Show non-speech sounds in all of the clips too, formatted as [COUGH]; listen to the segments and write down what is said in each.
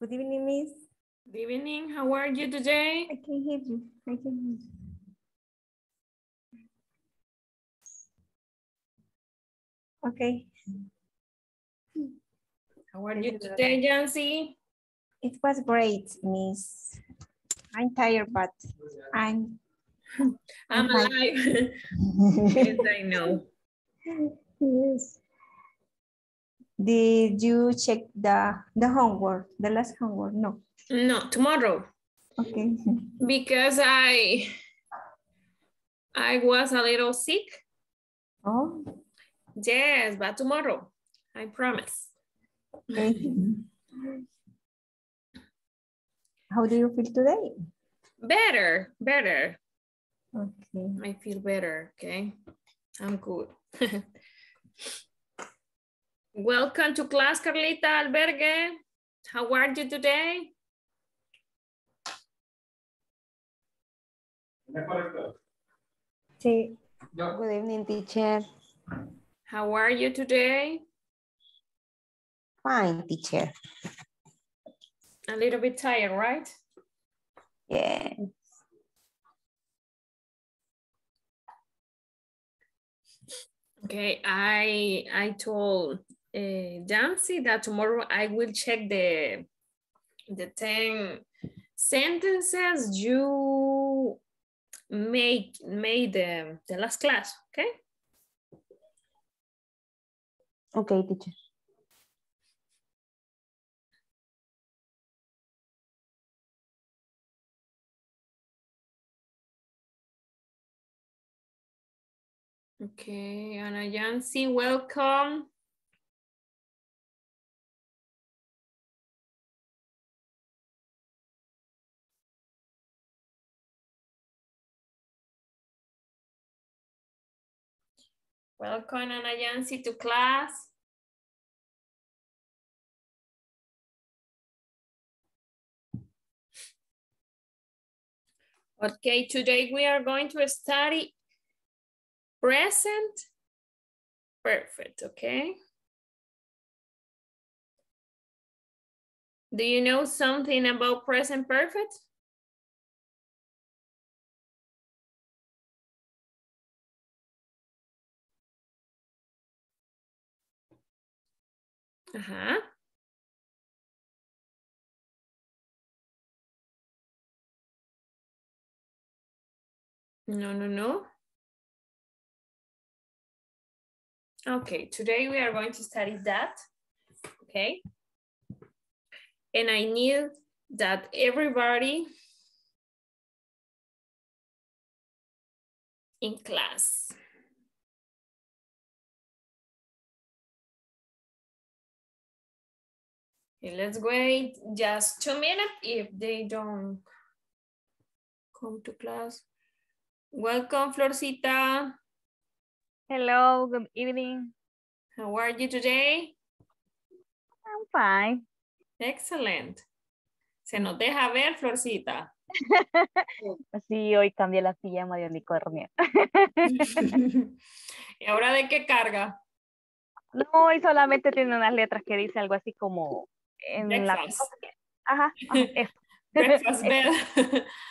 Good evening, Miss. Good evening. How are you today? I can hear you. I can hear you. Okay. How are you today, Jancy? It was great, Miss. I'm tired, but I'm. I'm alive. [LAUGHS] yes, I know. [LAUGHS] yes. Did you check the the homework, the last homework? No. No, tomorrow. Okay. Because I I was a little sick. Oh, Yes, but tomorrow. I promise. okay. How do you feel today? Better, better. Okay. I feel better, okay? I'm good. [LAUGHS] Welcome to class, Carlita Albergue. How are you today? Sí. Good evening, teacher. How are you today? Fine, teacher. A little bit tired, right? Yeah. Okay, I I told uh, Dancy that tomorrow I will check the the 10 sentences you make made the, the last class, okay? Okay, teacher. Okay, Ana Yancy, welcome. Welcome, Ana Yancy, to class. Okay, today we are going to study present perfect, okay? Do you know something about present perfect? Ajá. No, no, no. Okay, today we are going to study that, okay? And I need that everybody in class. Let's wait just two minutes if they don't come to class. Welcome, Florcita. Hello, good evening. How are you today? I'm fine. Excellent. Se nos deja ver, Florcita. [LAUGHS] Sí, hoy cambié la pijama de unicornio. [LAUGHS] ¿Y ahora de qué carga? No, y solamente tiene unas letras que dice algo así como en la... Breakfast. Ajá, ajá, [LAUGHS] eso. Breakfast [LAUGHS] bed.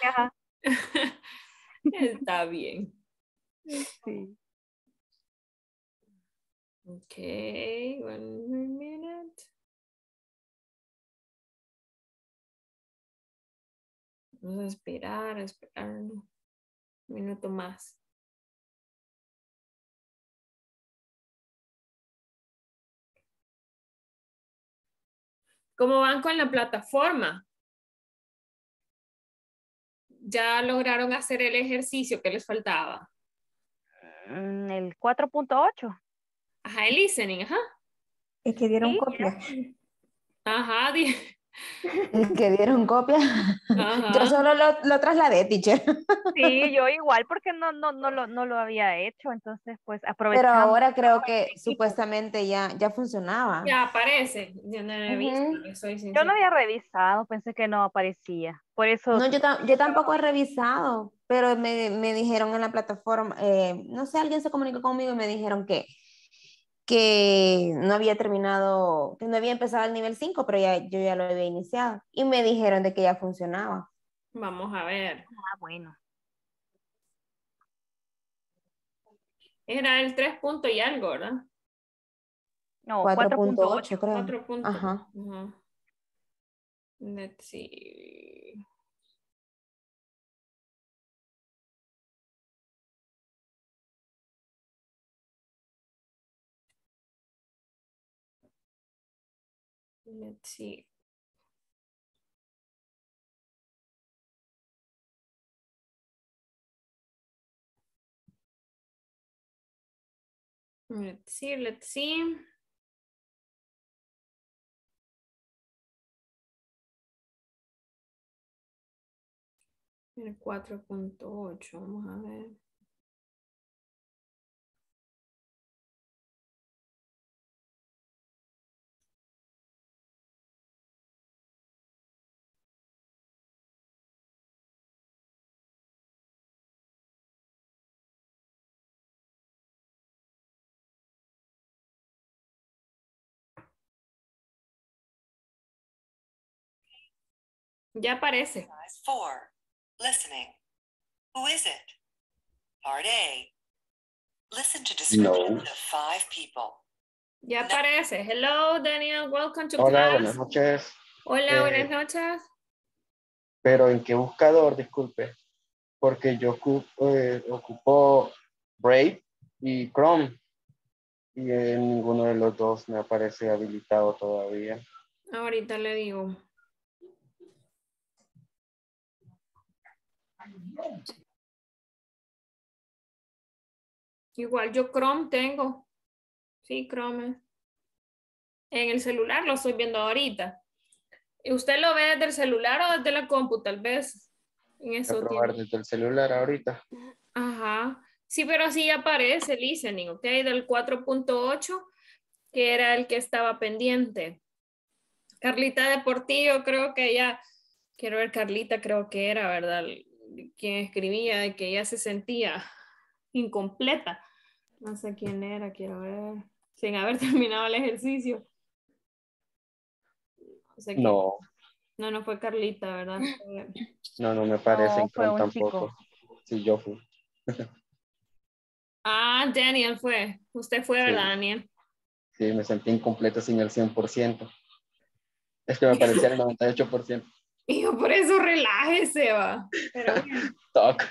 Ajá, [LAUGHS] Está bien. sí. Okay, one more minute. Vamos a esperar, a esperar un minuto más. ¿Cómo van con la plataforma? ¿Ya lograron hacer el ejercicio que les faltaba? Mm, El 4.8. Ajá, el listening, ajá. Es que dieron Sí, copia. Ajá, [LAUGHS] di- [LAUGHS] Que dieron copia. [LAUGHS] ajá. Yo solo lo, lo trasladé, teacher. Sí, yo igual porque no, no, no, lo, no lo había hecho, entonces pues Pero aprovechamos. ahora creo que supuestamente ya, ya funcionaba. Ya aparece. Yo no lo he visto, Ujú. le soy Yo sincera. no había revisado, pensé que no aparecía. Por eso, No, yo, tam- yo tampoco he revisado, pero me, me dijeron en la plataforma, eh, no sé, alguien se comunicó conmigo y me dijeron que, que no había terminado, que no había empezado el nivel 5, pero ya, yo ya lo había iniciado. Y me dijeron de que ya funcionaba. Vamos a ver. Ah, bueno. Era el 3 punto y algo, ¿verdad? No, 4.8 creo. 4 puntos. Ajá. Ajá. Let's see. Let's see. Let's see, let's see. El 4.8, vamos a ver. Ya aparece. Four, listening. Who is it? Part A. Listen to descriptions of five people. Ya aparece. Hello, Daniel. Welcome to Hola, class. buenas noches. Hola, Eh, buenas noches. Pero ¿en qué buscador? Disculpe. Porque yo ocupo, eh, ocupo Brave y Chrome. Y en ninguno de los dos me aparece habilitado todavía. Ahorita le digo. Igual yo Chrome tengo. Sí, Chrome. En el celular lo estoy viendo ahorita. ¿Y ¿Usted lo ve desde el celular o desde la compu? Tal vez. En Voy a eso probar tiene- desde el celular ahorita. Ajá. Sí, pero así aparece el listening, ¿ok? Del 4.8, que era el que estaba pendiente. Carlita de Portillo, creo que ella, quiero ver, Carlita creo que era, ¿verdad? Quien escribía de que ella se sentía incompleta. No sé quién era, quiero ver. Sin haber [LAUGHS] terminado el ejercicio. No, No, no, no fue Carlita, ¿verdad? No, no me aparece No, fue un chico. tampoco. Sí, yo fui. [LAUGHS] Ah, Daniel fue. Usted fue, Sí. ¿verdad, Daniel? Sí, me sentí incompleto sin el 100%. Es que me parecía el [LAUGHS] 98%. Y yo por eso relájese, va. Pero. [LAUGHS]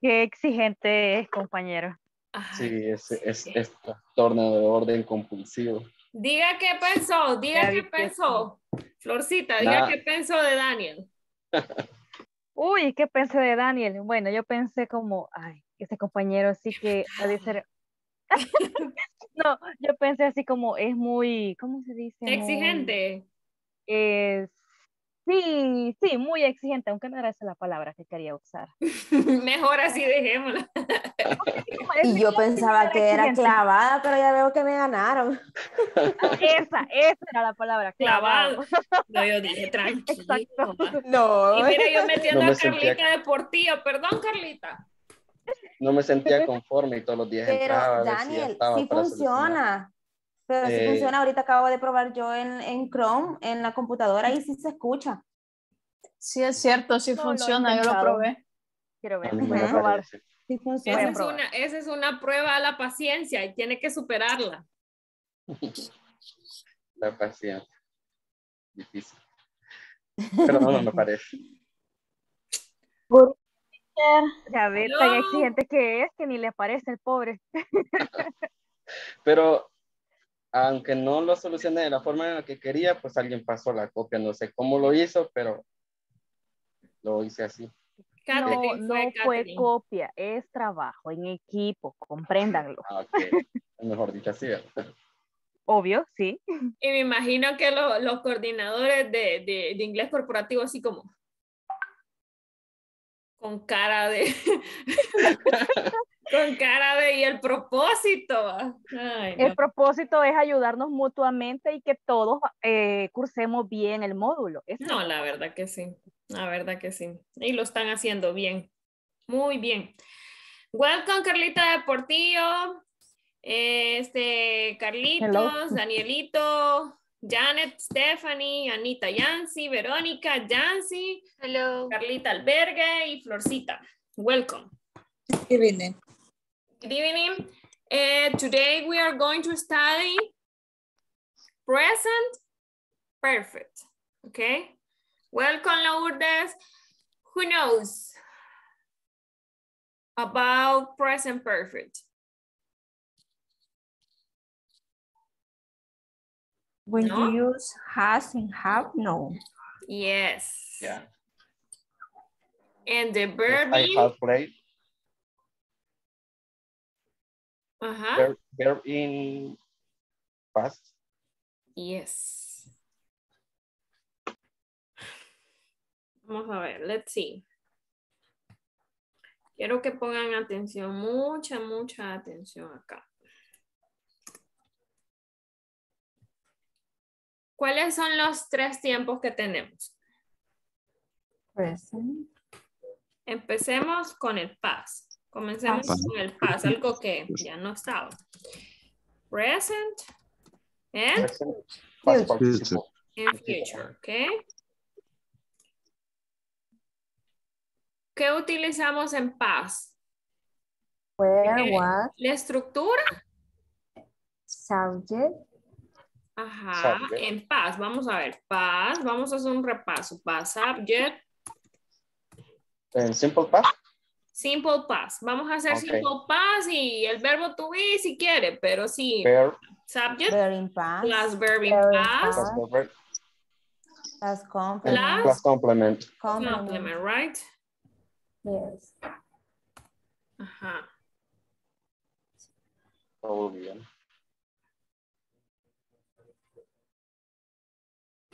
Qué exigente es, compañero. Ay, Sí, es, es, sí. es trastorno de orden compulsivo. Diga qué pensó, diga qué pensó. Florcita, diga Nada. qué pensó de Daniel. [LAUGHS] Uy, ¿qué pensé de Daniel? Bueno, yo pensé como, ay, ese compañero sí que ha de ser... [LAUGHS] No, yo pensé así como es muy, ¿cómo se dice? Muy- Exigente. es- sí, sí, muy exigente, aunque no era esa la palabra que quería usar. [LAUGHS] Mejor así dejémosla. [LAUGHS] Y yo pensaba que era exigente. clavada, pero ya veo que me ganaron. Esa, esa era la palabra, Clavado. clavado. No, yo dije [LAUGHS] tranquilo. Exacto. No. Y mira, yo metiendo No me a sentía- Carlita de Portillo. Perdón, Carlita. No me sentía conforme y todos los días Pero entraba si Daniel, sí solucionar. Pero sí Eh, funciona. Ahorita acabo de probar yo en, en Chrome, en la computadora, y sí se escucha. Sí, es cierto, sí No, lo funciona, yo lo probé. Quiero ver, voy a probar. Sí Esa funciona. Voy a es, probar. una, esa es una prueba a la paciencia y tiene que superarla. [LAUGHS] La paciencia. Difícil. Pero no, no me parece. Ya ve, tan No. exigente que es que ni le parece el pobre. Pero aunque no lo solucioné de la forma en la que quería, pues alguien pasó la copia. No sé cómo lo hizo, pero lo hice así. No, Catherine no fue fue copia, es trabajo en equipo, compréndanlo. Ah, ok. Mejor dicho así. ¿verdad? Obvio, sí. Y me imagino que lo- los coordinadores de, de- de inglés corporativo así como con cara de [LAUGHS] con cara de y el propósito. va? Ay, no. El propósito es ayudarnos mutuamente y que todos eh, cursemos bien el módulo. Eso No, la verdad que sí, la verdad que sí. Y lo están haciendo bien, muy bien. Welcome, Carlita de Portillo. Este, Carlitos, Hello. Danielito, Janet, Stephanie, Anita Yancy, Verónica, Yancy, Hello. Carlita Albergue y Florcita. Welcome. Good evening. Good evening. Uh, today we are going to study present perfect. Okay. Welcome, Lourdes. Who knows about present perfect? When No? you use has and have, no. Yes. Yeah. And the verb I have played. Verb, verb in past. Yes. Vamos a ver, let's see. Quiero que pongan atención, mucha, mucha atención acá. ¿Cuáles son los tres tiempos que tenemos? Present. Empecemos con el past. Comencemos con el past, algo que ya no estaba. Present and Present, Future. in future, ¿ok? ¿Qué utilizamos en past? Where, Eh, what, La estructura, subject, ajá, Subject. en past. Vamos a ver, past, vamos a hacer un repaso. Past, subject, En simple past. Simple past. Vamos a hacer Ok. simple past y el verbo to be si quiere, pero sí, Verb, subject Very in past. plus verb in Verb in past plus verb, complement. plus complement. Complement. complement, right? yes. Ajá. Todo bien.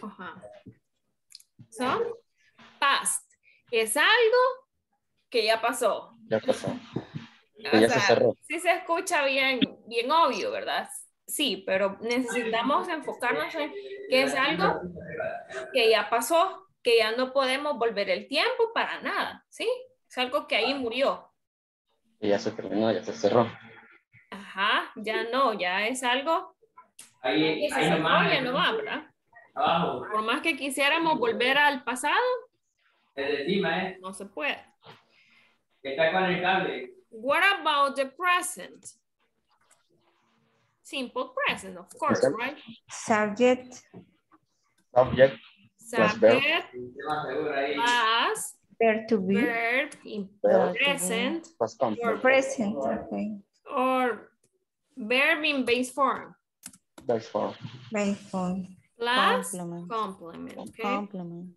Ajá. So, past es algo que ya pasó. Ya pasó. Que ya se sea, cerró. Sí se escucha bien, bien obvio, ¿verdad? Sí, pero necesitamos enfocarnos en que es algo que ya pasó, que ya no podemos volver el tiempo para nada, ¿sí? Es algo que ahí murió. Y ya se terminó, ya se cerró. Ajá, ya no, ya es algo Ahí, que se ahí cerró, ya no va, ¿verdad? abajo, Por más que quisiéramos volver al pasado, el de encima, ¿eh? no se puede. Está con el cable. What about the present? Simple present, of course, Okay. right? Subject, Subject, verb. Subject más there to be, verb in Verb. present plus complement. present, okay. or verb in base form That's for By phone. plus Complement. complement. okay? Complement.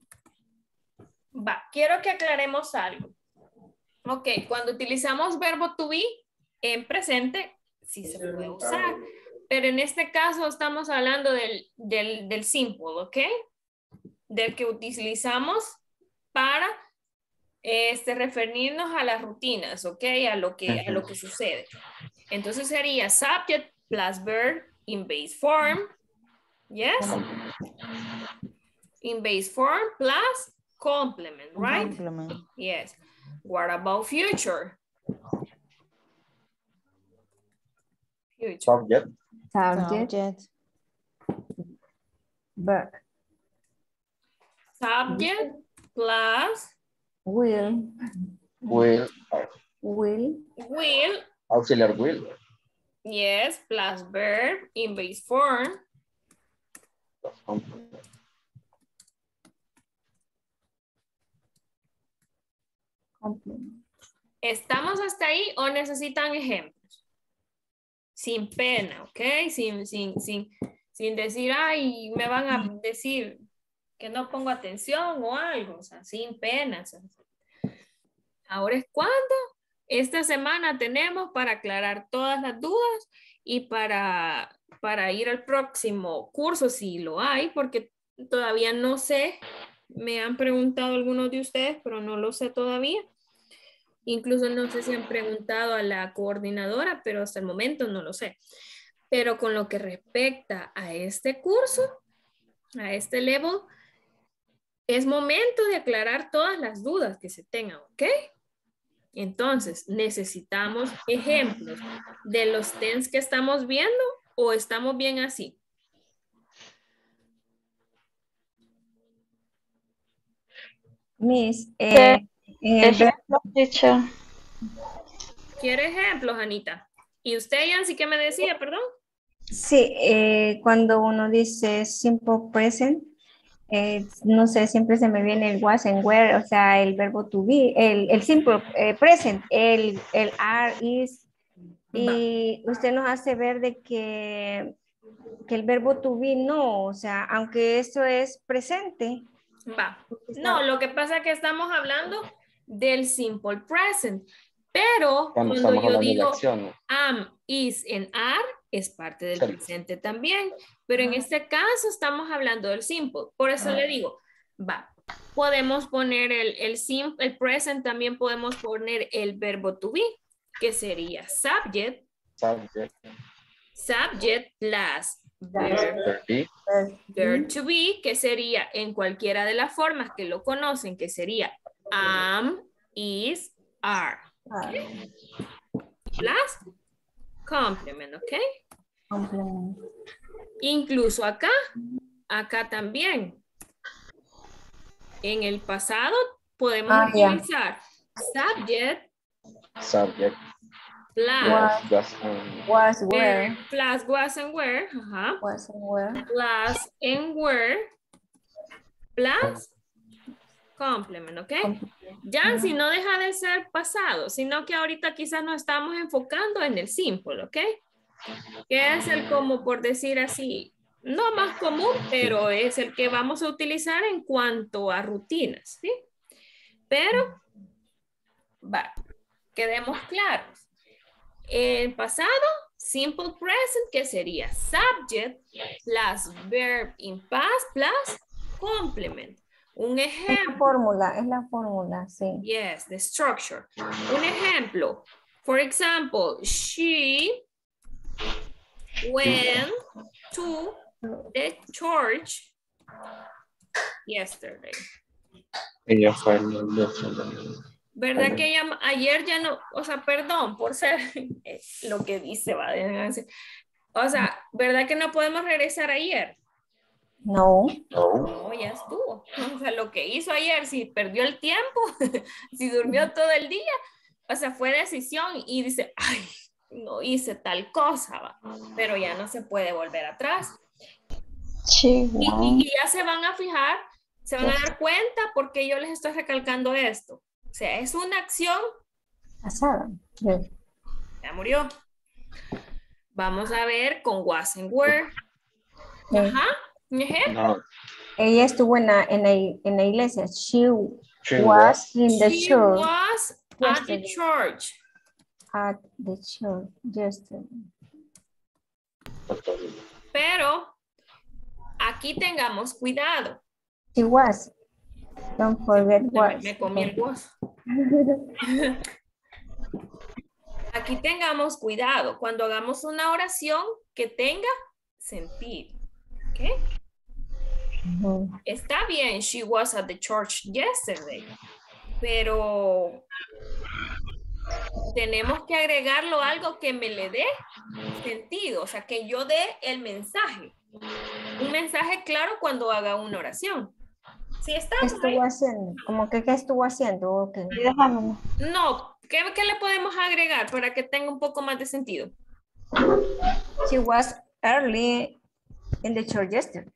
Va, quiero que aclaremos algo. Ok, cuando utilizamos verbo to be en presente, sí se puede usar, pero en este caso estamos hablando del, del, del simple, ¿ok? Del que utilizamos para este, referirnos a las rutinas, ¿ok? A lo que, a lo que sucede. Entonces sería subject plus verb in base form, yes? In base form plus complement, right? Complement. Yes. What about future? Future. subject, Subject, Subject. verb, Subject plus will, will, will, will, auxiliar will, yes, plus verb in base form. Plus complement. complement. ¿Estamos hasta ahí o necesitan ejemplos? Sin pena, ¿ok? Sin, sin, sin, sin decir, ay, me van a decir que no pongo atención o algo, o sea, sin pena. o sea. Ahora es cuando esta semana tenemos para aclarar todas las dudas y para, para ir al próximo curso si lo hay, porque todavía no sé, me han preguntado algunos de ustedes, pero no lo sé todavía. Incluso no sé si han preguntado a la coordinadora, pero hasta el momento no lo sé. Pero con lo que respecta a este curso, a este level, es momento de aclarar todas las dudas que se tengan, ¿ok? Entonces, necesitamos ejemplos de los tens que estamos viendo o estamos bien así. Miss, eh, en el Ejemplo, teacher. ¿Quiere ejemplos, Anita? ¿Y usted, Yancy, qué me decía, perdón? sí, eh, cuando uno dice simple present, eh, no sé, siempre se me viene el was and were, o sea, el verbo to be, el, el simple eh, present, el, el are, is, y usted nos hace ver de que, que el verbo to be no, o sea, aunque esto es presente. Va. No, lo que pasa es que estamos hablando del simple present, pero Cuando yo digo am, is, en are, es parte del Sí. presente también, pero en este caso estamos hablando del simple. Por eso le digo, va, podemos poner el, el simple, el present, también podemos poner el verbo to be, que sería subject, Subject, subject plus be, verb to be, que sería en cualquiera de las formas que lo conocen, que sería am, is, are. Plus complement, ¿ok? Complemento. Incluso acá, acá también. En el pasado podemos Ah, utilizar subject subject, plus, Was. was, were, plus was and were, ajá, was and were. plus and were, plus complement, ¿ok? Ya si no deja de ser pasado, sino que ahorita quizás nos estamos enfocando en el simple, ¿ok? Que es el como por decir así, no más común, pero es el que vamos a utilizar en cuanto a rutinas, ¿sí? Pero, va, quedemos claros. El pasado, simple present, que sería subject plus verb in past plus complement. Un Es la ejemplo. fórmula, es la fórmula, sí. Yes, the structure. Un ejemplo. For example, she went to the church yesterday. ella fue el de- ¿Verdad que ella ayer ya no, o sea, perdón por ser eh, lo que dice, va, o sea, ¿verdad que no podemos regresar ayer? No, No, No, ya estuvo. O sea, lo que hizo ayer, si perdió el tiempo, [LAUGHS] si durmió todo el día, o sea, fue decisión y dice, ay, no hice tal cosa, va", pero ya no se puede volver atrás. Sí, Y, y- y ya se van a fijar, se van a dar cuenta porque yo les estoy recalcando esto. O sea, es una acción, pasada. Ya murió. Vamos a ver con was and were. Ajá. No, Ella estuvo en la, en la, en la iglesia. She she was in the She church. was at the church. At the church yesterday. was- Pero aquí tengamos cuidado. She was. Don't forget was. me comí el gozo. [LAUGHS] Aquí tengamos cuidado cuando hagamos una oración que tenga sentido. ¿ok? Está bien, she was at the church yesterday, pero tenemos que agregarlo algo que me le dé sentido, o sea, que yo dé el mensaje. Un mensaje claro cuando haga una oración. Si ¿Qué estamos ahí, estuvo haciendo? Como que qué estuvo haciendo. No, ¿qué, qué le podemos agregar para que tenga un poco más de sentido? She was early in the church yesterday.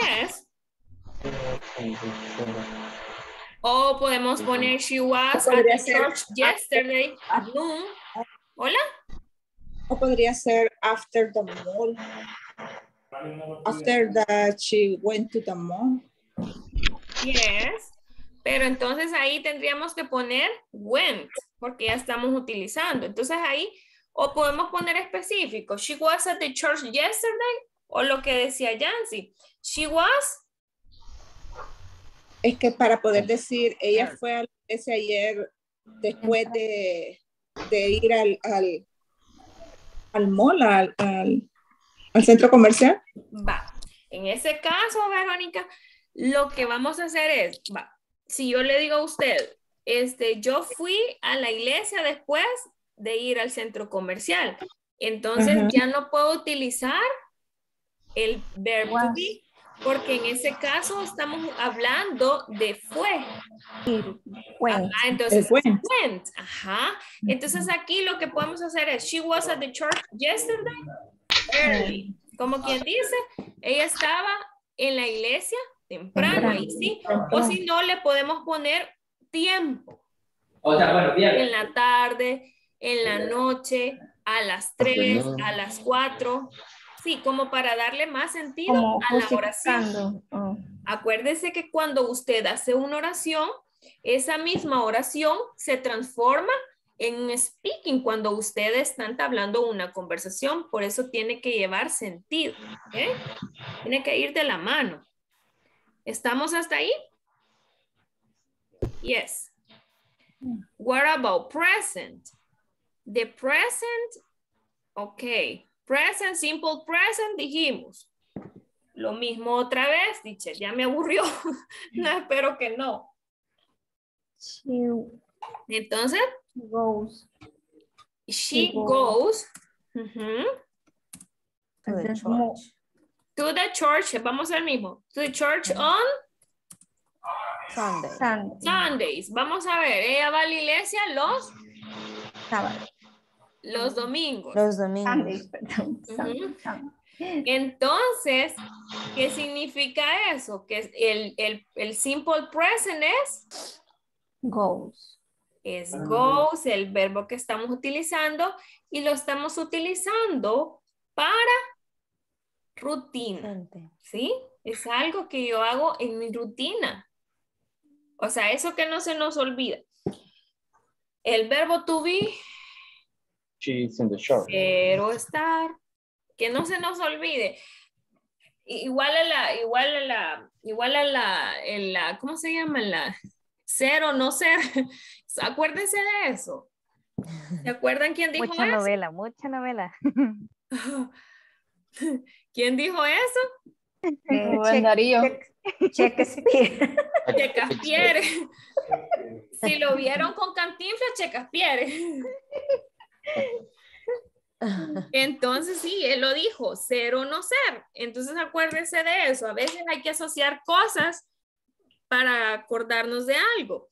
Yes. O podemos poner she was at the church yesterday at noon. Hola. O podría ser after the mall. After that she went to the mall. Yes. Pero entonces ahí tendríamos que poner went, porque ya estamos utilizando. Entonces ahí, o podemos poner específico. She was at the church yesterday, o lo que decía Yancy. She was, Es que para poder decir, ella fue a la iglesia ayer después de, de ir al, al, al mall, al, al, al centro comercial. va. En ese caso, Verónica, lo que vamos a hacer es, va. Si yo le digo a usted, este, yo fui a la iglesia después de ir al centro comercial. Entonces Ajá. ya no puedo utilizar el verbo to be, porque en ese caso estamos hablando de fue. Ah, entonces, went. went. Ajá. Entonces aquí lo que podemos hacer es, she was at the church yesterday early. Como quien dice, ella estaba en la iglesia temprano, ahí sí. O si no, le podemos poner tiempo. O sea, bueno, bien. En la tarde, en la noche, a las 3, a las 4. Sí, como para darle más sentido como a la oración. oh, Acuérdese que cuando usted hace una oración, esa misma oración se transforma en un speaking cuando ustedes están hablando una conversación. Por eso tiene que llevar sentido. Tiene que ir de la mano. ¿Estamos hasta ahí? Yes. What about present? The present, ok. Present, simple present, dijimos. Lo mismo otra vez, dice, ya me aburrió. [LAUGHS] no, espero que no. She Entonces, goes. she She goes. To the church. to the church, vamos al mismo, to the church on Sunday. Sunday, Sundays. Vamos a ver, ella va a la iglesia los, sábado. Los domingos. Los domingos. Sundays, perdón. Entonces, ¿qué significa eso? Que el, el, el simple present es, Goes. es goes, el verbo que estamos utilizando, y lo estamos utilizando para rutina. ¿sí? Es algo que yo hago en mi rutina. O sea, eso que no se nos olvida. El verbo to be, She's in the quiero estar, que no se nos olvide. Igual a la, igual a la, igual a la, en la, ¿cómo se llama? La ser o no ser. [LAUGHS] Acuérdense de eso. ¿Se acuerdan quién dijo Mucha eso? novela, mucha novela. [LAUGHS] ¿Quién dijo eso? Eh, Rubén Shak- Darío. Shak- Shakespeare. Checaspiere. [LAUGHS] Si lo vieron con Cantinflas, Checaspiere. [LAUGHS] Entonces sí, él lo dijo, ser o no ser. Entonces acuérdense de eso. A veces hay que asociar cosas para acordarnos de algo.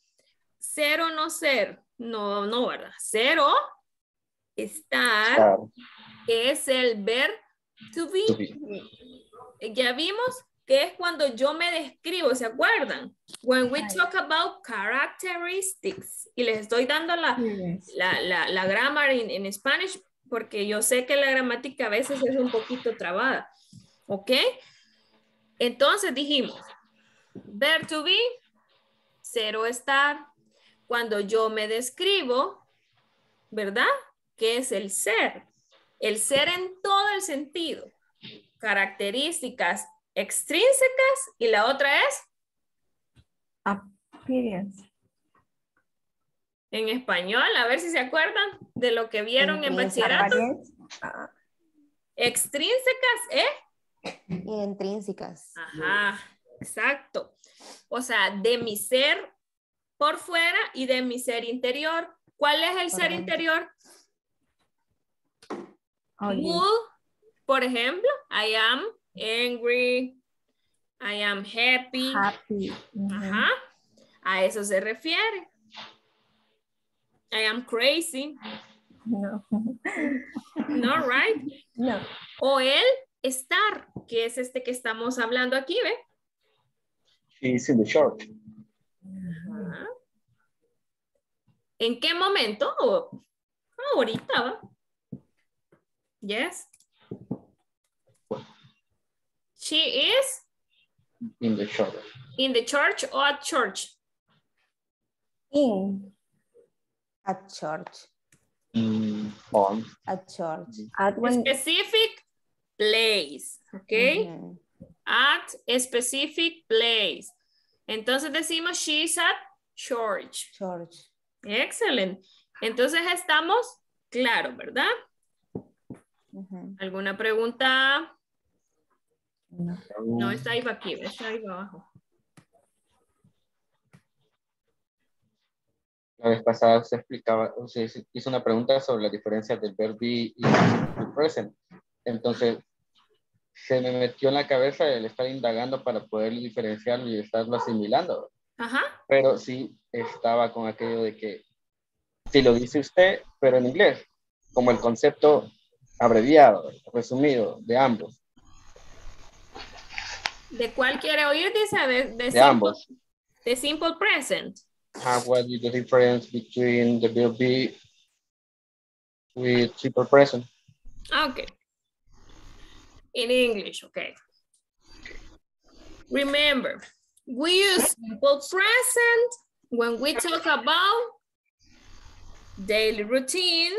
Ser o no ser. No, no, ¿verdad? Ser o estar Claro, es el ver to be. to be. Ya vimos que es cuando yo me describo, ¿se acuerdan? When we talk about characteristics. Y les estoy dando la, la, la, la grammar en, Spanish porque yo sé que la gramática a veces es un poquito trabada. ¿Ok? Entonces dijimos, ver to be, ser o estar. Cuando yo me describo, ¿verdad? Que es el ser. El ser en todo el sentido. Características extrínsecas y la otra es Appearance. en español, a ver si se acuerdan de lo que vieron en bachillerato. Appearance. Ah, Extrínsecas, ¿eh? Y intrínsecas. Ajá, exacto. O sea, de mi ser por fuera y de mi ser interior. ¿Cuál es el ser interior? oh. Mood, por ejemplo, I am angry, I am happy. Ajá, a eso se refiere. I am crazy, No. [LAUGHS] no, right? No. O el estar, que es este que estamos hablando aquí, ¿ve? She's in the short. Ajá. ¿En qué momento? Ahorita, ¿va? Yes. She is In the short. in the church or at church. In. At church. On. At church. At when. Specific place, ¿ok? Ujú. At a specific place. Entonces decimos she's at church. Church. Excelente. Entonces estamos claros, ¿verdad? Ujú. ¿Alguna pregunta? No. No, está ahí aquí, está ahí abajo. La vez pasada se explicaba, o sea, se hizo una pregunta sobre la diferencia del verbo y el present. Entonces, se me metió en la cabeza el estar indagando para poder diferenciarlo y estarlo asimilando. Ajá. Pero sí estaba con aquello de que si lo dice usted, pero en inglés, como el concepto abreviado, resumido de ambos, ¿De cuál quiere oír? Dice de, de de simple, ambos. de simple present. Uh, what is the difference between the verb be with simple present? Okay. In English, okay. Remember, we use simple present when we talk about daily routine,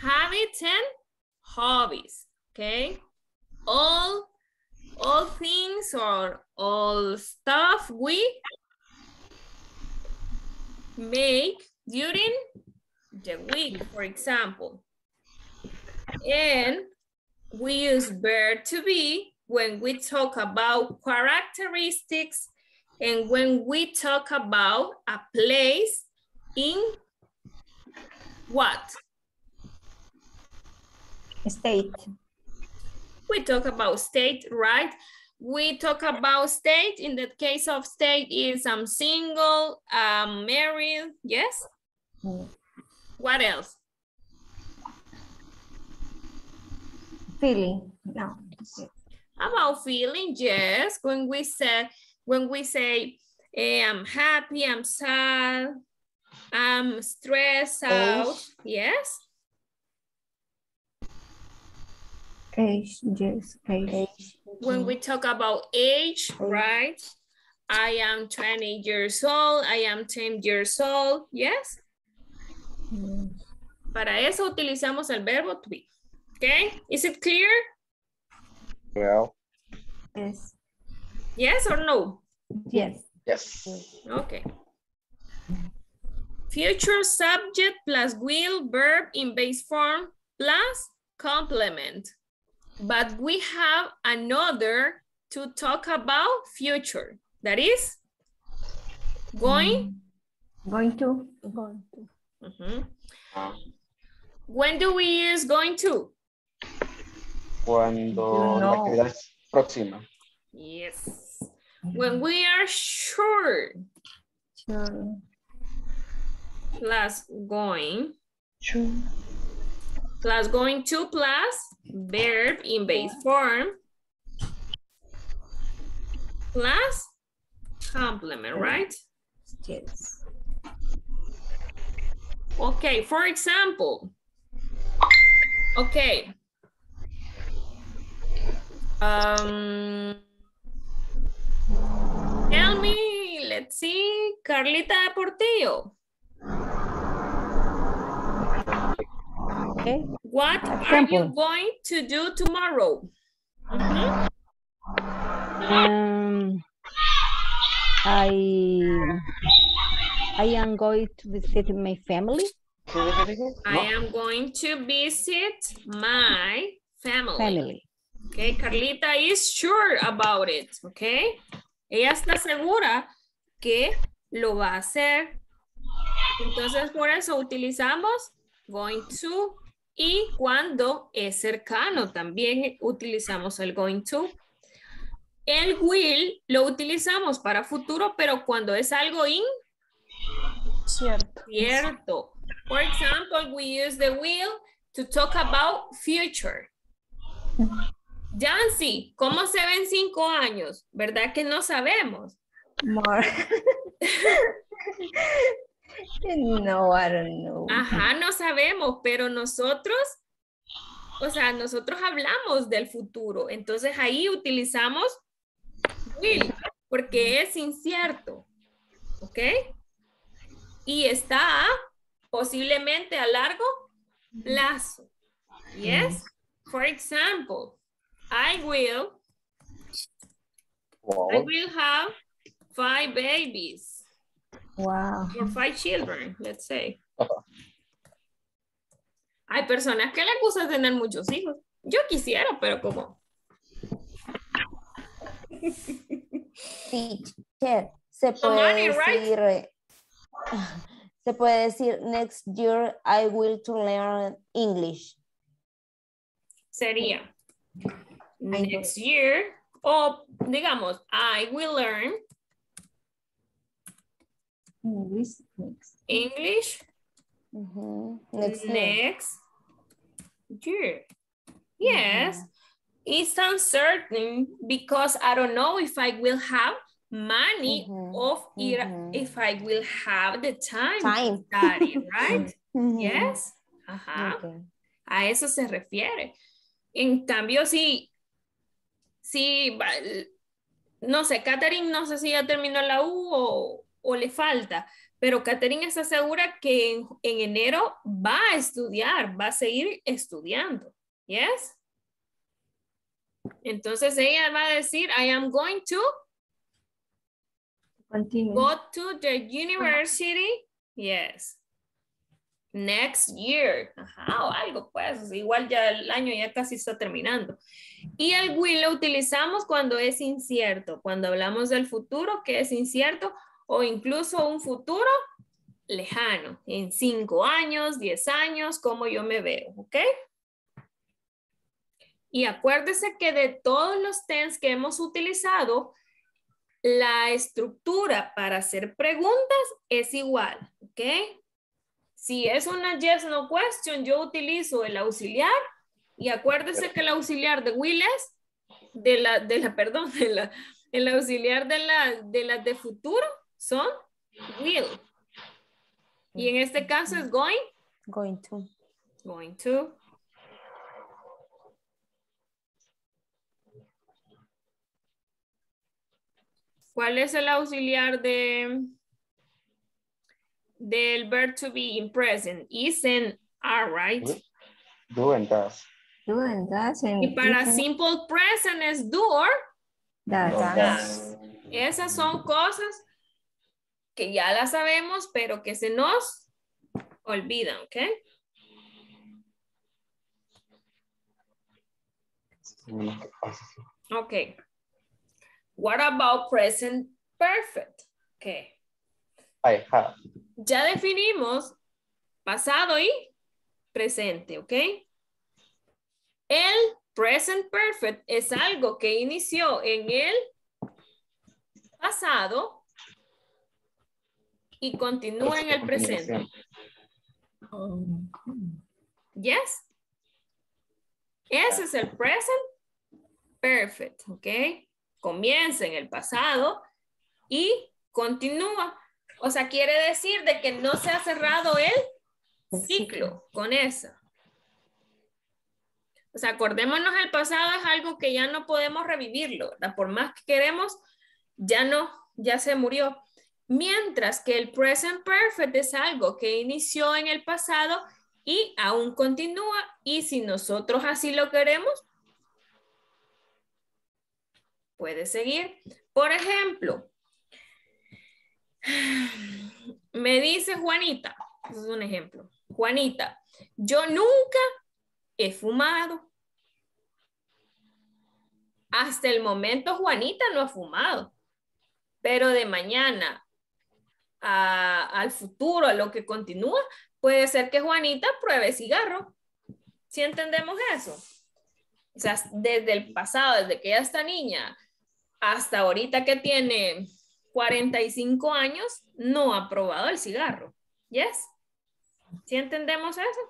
habits, and hobbies, okay? All, all things or all stuff we make during the week, for example. And we use verb to be when we talk about characteristics and when we talk about a place in what? State. We talk about state, right? We talk about state. In the case of state is I'm single, I'm married, yes? What else? Feeling. No. about feeling yes when we say when we say eh, i'm happy i'm sad i'm stressed out yes Age. Yes. Age. when we talk about age right i am 20 years old i am 10 years old yes Mm. para eso utilizamos el verbo to be okay is it clear Well, Yes. yes or no Yes. yes. Okay. Future subject plus will verb in base form plus complement. But we have another to talk about future. That is going. Going to. Going to. Mhm. Ah, When do we use going to? Cuando la No. actividad es próxima. Yes. When we are sure Sure. plus going True. Plus going to plus verb in base form plus complement, right? Yes. Okay, for example, okay. Um, tell me, let's see, Carlita Portillo, Okay. what are you going to do tomorrow? Um, I I am going to visit my family. I am going to visit my family. Family. Okay, Carlita is sure about it, okay? Ella está segura que lo va a hacer. Entonces, por eso utilizamos going to y cuando es cercano también utilizamos el going to. El will lo utilizamos para futuro, pero cuando es algo Cierto. incierto. For example, we use the will to talk about future. Jancy, ¿cómo se ven cinco años? ¿Verdad que no sabemos? More. [LAUGHS] no, I don't know. Ajá, no sabemos, pero nosotros, o sea, nosotros hablamos del futuro. Entonces ahí utilizamos will, porque es incierto. ¿Ok? Y está posiblemente a largo plazo. Yes? For example, I will I will have five babies Wow. or five children, let's say. Hay personas que les gusta tener muchos hijos. Yo quisiera, pero como. Teacher, se money, puede right? decir, eh, Se puede decir, next year I will to learn English. Sería next year o digamos I will learn English next. English Next year. next year. Yes, it's uncertain because I don't know if I will have money Mhm, or if- if I will have the time, Time. to study, [LAUGHS] right? Yes. Ajá. A eso se refiere. En cambio, si, si, va- no sé, Catherine, no sé si ya terminó la U o, o le falta, pero Catherine está segura que en, en enero va a estudiar, va a seguir estudiando. ¿Yes? Entonces ella va a decir, I am going to Continue. go to the university. Yes. Next year. Ajá, o algo pues. Igual ya el año ya casi está terminando. Y el will lo utilizamos cuando es incierto. Cuando hablamos del futuro que es incierto o incluso un futuro lejano. En cinco años, diez años, como yo me veo. ¿Ok? Y acuérdese que de todos los tens que hemos utilizado, la estructura para hacer preguntas es igual, ¿ok? Si es una yes no question, yo utilizo el auxiliar y acuérdese que el auxiliar de will es de la, de la, [LAUGHS] perdón, de el auxiliar de la, de las de futuro son will. Y en este caso es going, Going to. going to. ¿Cuál es el auxiliar de del verb to be in present? Is and are, right? Do and does. Do and does and Y para isn't simple present es do or does. Esas son cosas que ya las sabemos, pero que se nos olvidan, ¿ok? Uno que pasa. Ok. What about present perfect? Ok. I have. Ya definimos pasado y presente, ¿ok? El present perfect es algo que inició en el pasado y continúa en el presente. Yes? Ese es el present perfect, ¿ok? Comienza en el pasado y continúa. O sea, quiere decir de que no se ha cerrado el ciclo con eso. O sea, acordémonos, el pasado es algo que ya no podemos revivirlo, ¿verdad? Por más que queremos, ya no, ya se murió. Mientras que el present perfect es algo que inició en el pasado y aún continúa. Y si nosotros así lo queremos, puede seguir. Por ejemplo, [SIGHS] me dice Juanita, es un ejemplo. Juanita, yo nunca he fumado. Hasta el momento Juanita no ha fumado, pero de mañana a- al futuro, a lo que continúa, puede ser que Juanita pruebe cigarro. ¿Sí entendemos eso? O sea, desde el pasado, desde que ella está niña, hasta ahorita que tiene 45 años, no ha probado el cigarro. ¿Yes? ¿Sí entendemos eso?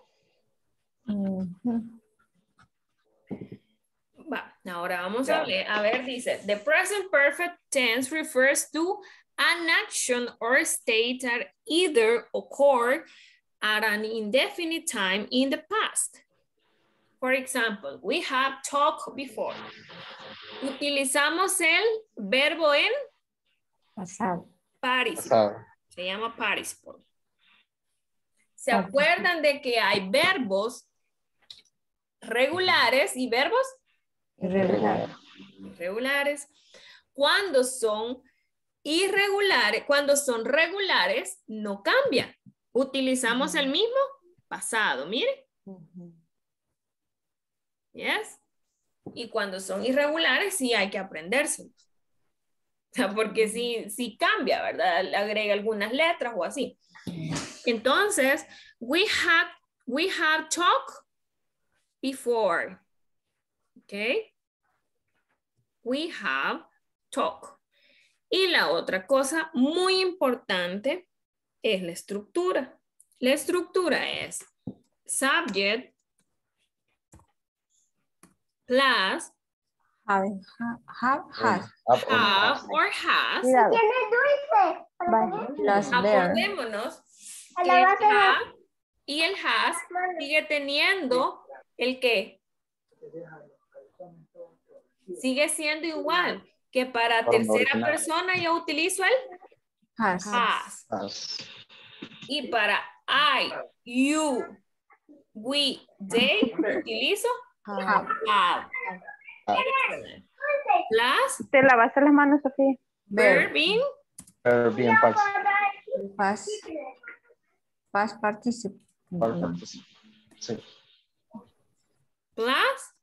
Va, ahora vamos a ver, a ver, dice, the present perfect tense refers to an action or state that either occurred at an indefinite time in the past. For example, we have talked before. Utilizamos el verbo en Pasado. participle. Se llama participle. ¿Se acuerdan de que hay verbos regulares y verbos Irregular. regulares. Cuando son irregulares, cuando son regulares, no cambian. Utilizamos el mismo pasado, mire. Yes. Y cuando son irregulares, sí hay que aprendérselos. O sea, porque sí, sí cambia, ¿verdad? Agrega algunas letras o así. Entonces, we have, we have talked before. Okay. We have talked. Y la otra cosa muy importante es la estructura. La estructura es subject plus Have, have, has. Have or have has. or has. Cuidado. Acordémonos que el have y el has sigue teniendo el qué. Sigue siendo igual que para Forma tercera original. persona yo utilizo el Has. has. Has. Y para I, you, we, they, utilizo Have. have. Plus ¿Te lavaste las manos, Sofía? verb in Verb bien past. Past. Past participle. Past participle. Sí. plus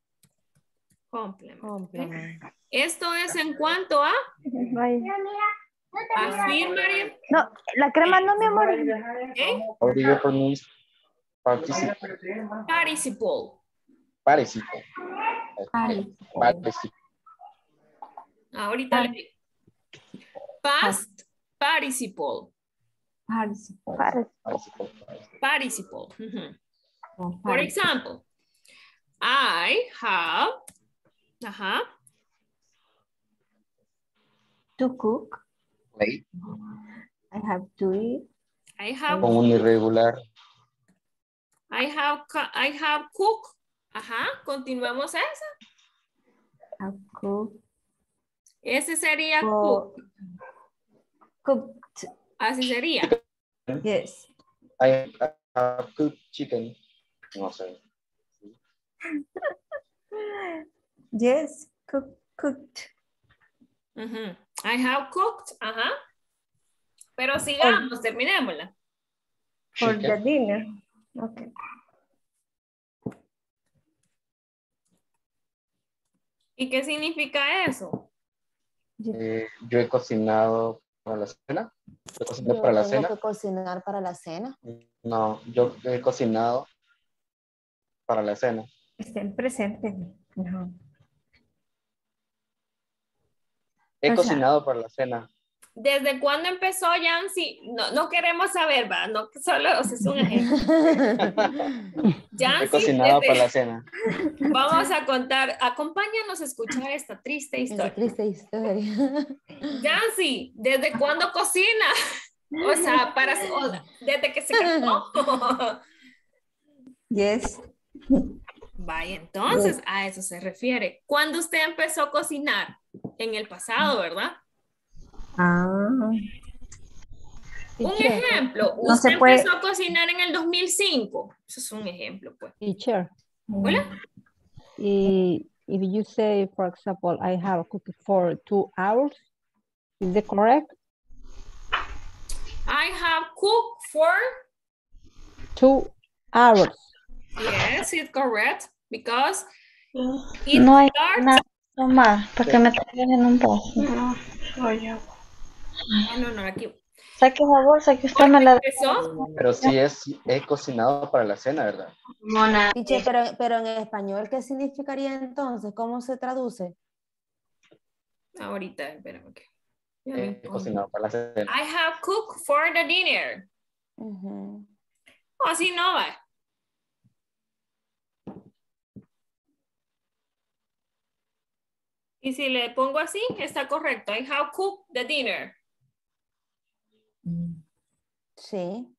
complement. Complement. Esto es en cuanto a Bye. affirmative, No, la crema no, mi amor. pronounce participle? participle. Participle. Ahorita le. Past participle. Participle. Participle. Oh, For participle. example, I have, ajá, To cook. Plate. I have to eat. I have, Con un irregular. I have, co- I have cook. Ajá, continuamos esa. Have cook. Ese sería cook. Cooked. Así sería. Yes. I have cooked chicken. No sé. [LAUGHS] Yes. Cook, cooked. Ujú. I have cooked. Ajá. Pero sigamos, terminémosla. For the dinner. Okay. ¿Y qué significa eso? Eh, yo he cocinado para la cena. Yo cociné Yo para la tengo cena. que cocinar para la cena. No, yo he cocinado para la cena. Estén presentes. No. He O sea- cocinado para la cena. ¿Desde cuándo empezó Yancy? No, no queremos saber, va, no solo, o sea, es un ejemplo. [LAUGHS] He Yancy, cocinado desde- para la cena. [LAUGHS] vamos a contar, acompáñanos a escuchar esta triste historia. triste historia. [LAUGHS] Yancy, ¿desde cuándo cocina? O sea, para, o desde que se casó. Yes. Vaya, entonces a eso se refiere. ¿Cuándo usted empezó a cocinar? En el pasado, ¿verdad? Ah. Un Teacher, ejemplo, No usted se puede- empezó a cocinar en el 2005. Eso es un ejemplo, pues. Teacher, Hola. i- if you say, for example, I have cooked for two hours, is that correct? I have cooked for, Two hours. yes, it's correct, because it No starts, más, porque me traigan en un vaso. Ah, no, no, aquí. Saque la bolsa que usted me la Empezó, Pero sí es, he cocinado para la cena, ¿verdad? Mona. Teacher, pero, pero en español, ¿qué significaría entonces? ¿Cómo se traduce? ahorita, espérame. que- He cocinado para la cena. I have cooked for the dinner. O así no va. Y si le pongo así, está correcto. I have cooked the dinner. Sí,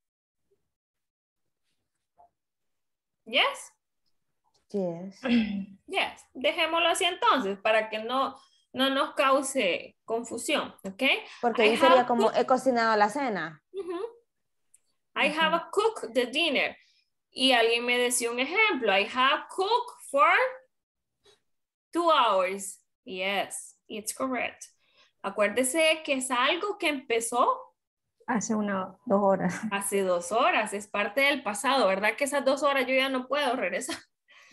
Yes, yes. [CLEARS THROAT] yes. Dejémoslo así entonces para que no, no nos cause confusión, ¿ok? Porque I ahí sería have como cooked- he cocinado la cena. I have a cooked the dinner. Y alguien me decía un ejemplo. I have cooked for two hours. Yes, it's correct. Acuérdese que es algo que empezó Hace una, dos horas. [LAUGHS] hace dos horas. Es parte del pasado, ¿verdad? Que esas dos horas yo ya no puedo regresar.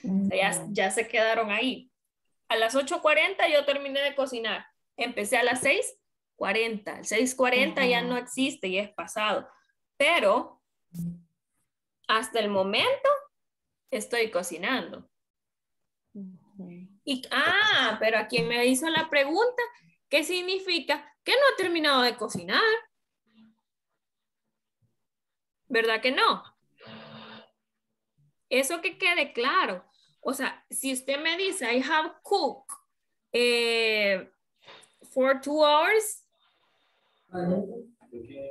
O sea, ya, ya se quedaron ahí. A las 8.40 yo terminé de cocinar. Empecé a las 6.40. El 6.40 ya Ajá. no existe y es pasado. Pero hasta el momento estoy cocinando. Ah, pero a quien me hizo la pregunta, ¿qué significa? Que no ha terminado de cocinar. ¿Verdad que no? Eso que quede claro. O sea, si usted me dice, I have cooked eh, for two hours,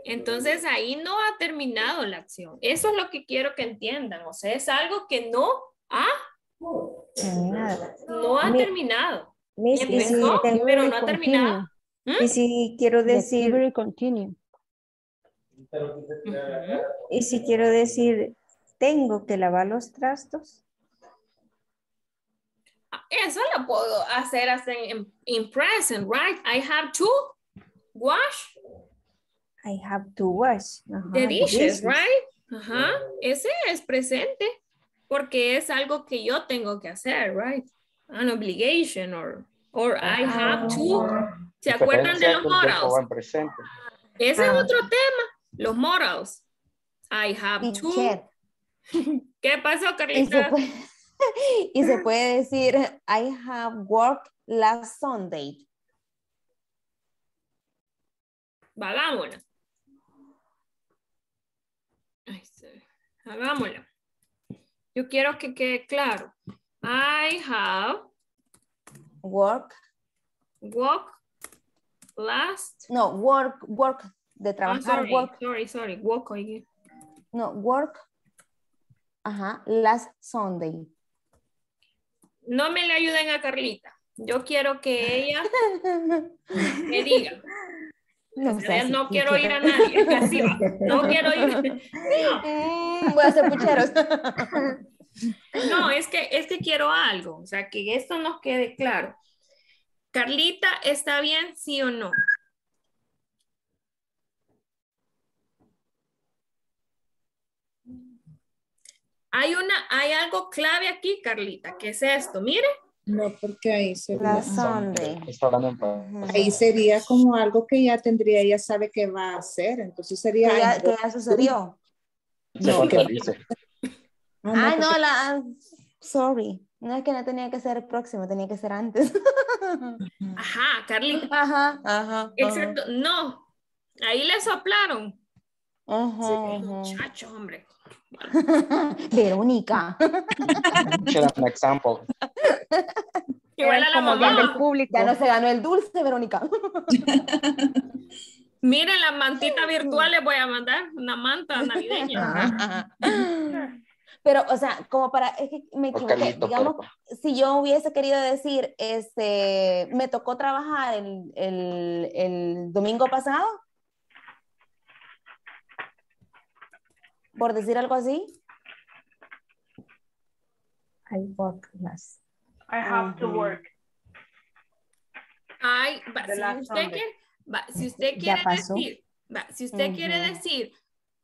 entonces ahí no ha terminado la acción. Eso es lo que quiero que entiendan. O sea, es algo que no ha, Terminado. no ha Mi- terminado. Miss, y si Empezó, tengo- pero no ha terminado. Y si quiero decir, activity continue. Y si quiero decir, tengo que lavar los trastos. Eso lo puedo hacer hasta en in present, right? I have to wash I have to wash. Ajá, the the dishes, right? Ajá. Ese es presente porque es algo que yo tengo que hacer, right? An obligation or, or I have to. ¿Se acuerdan de los presente. Ese es Ah. otro tema, los modals. I have to. ¿Qué pasó, Carlita? [LAUGHS] y se puede decir, I have worked last Sunday. Hagámosla. Hagámosla. Yo quiero que quede claro. I have Work, walked last. no, work, work, de trabajar, sorry, work, sorry, sorry. Walk oye. no, work, ajá, last Sunday. No me le ayuden a Carlita. Yo quiero que ella [LAUGHS] me diga. [LAUGHS] No, quiero ir a nadie. Así va. No quiero ir. Mm, voy a hacer pucheros. [LAUGHS] No, es que, es que quiero algo. O sea, que esto nos quede claro. Carlita, ¿está bien, sí o no? Hay, una, hay algo clave aquí, Carlita, que es esto. Mire, No, porque ahí sería. Está hablando en Ujú. ahí sería como algo que ya tendría, ella sabe que va a hacer. Entonces sería. Que ya, ya sucedió. Se No, que-. Ah, Ay, no, porque- la, sorry. No es que no tenía que ser próximo, tenía que ser antes. ajá, Carlita. Ajá, ajá. Exacto, no. Ahí le soplaron. Ajá, ajá. Muchacho, hombre. [LAUGHS] Verónica. An example. Igual Eran a la como ya del público. Ya no se ganó el dulce, Verónica. [LAUGHS] Miren la mantita virtual, les voy a mandar una manta navideña. [LAUGHS] Pero, o sea, como para, es que me equivoqué. Digamos, si yo hubiese querido decir, este, me tocó trabajar el, el, el domingo pasado, por decir algo así. I work last. I have to work. Ay, va, si usted quiere, va, si usted Ya quiere pasó. decir, va, si usted quiere Ujú. decir,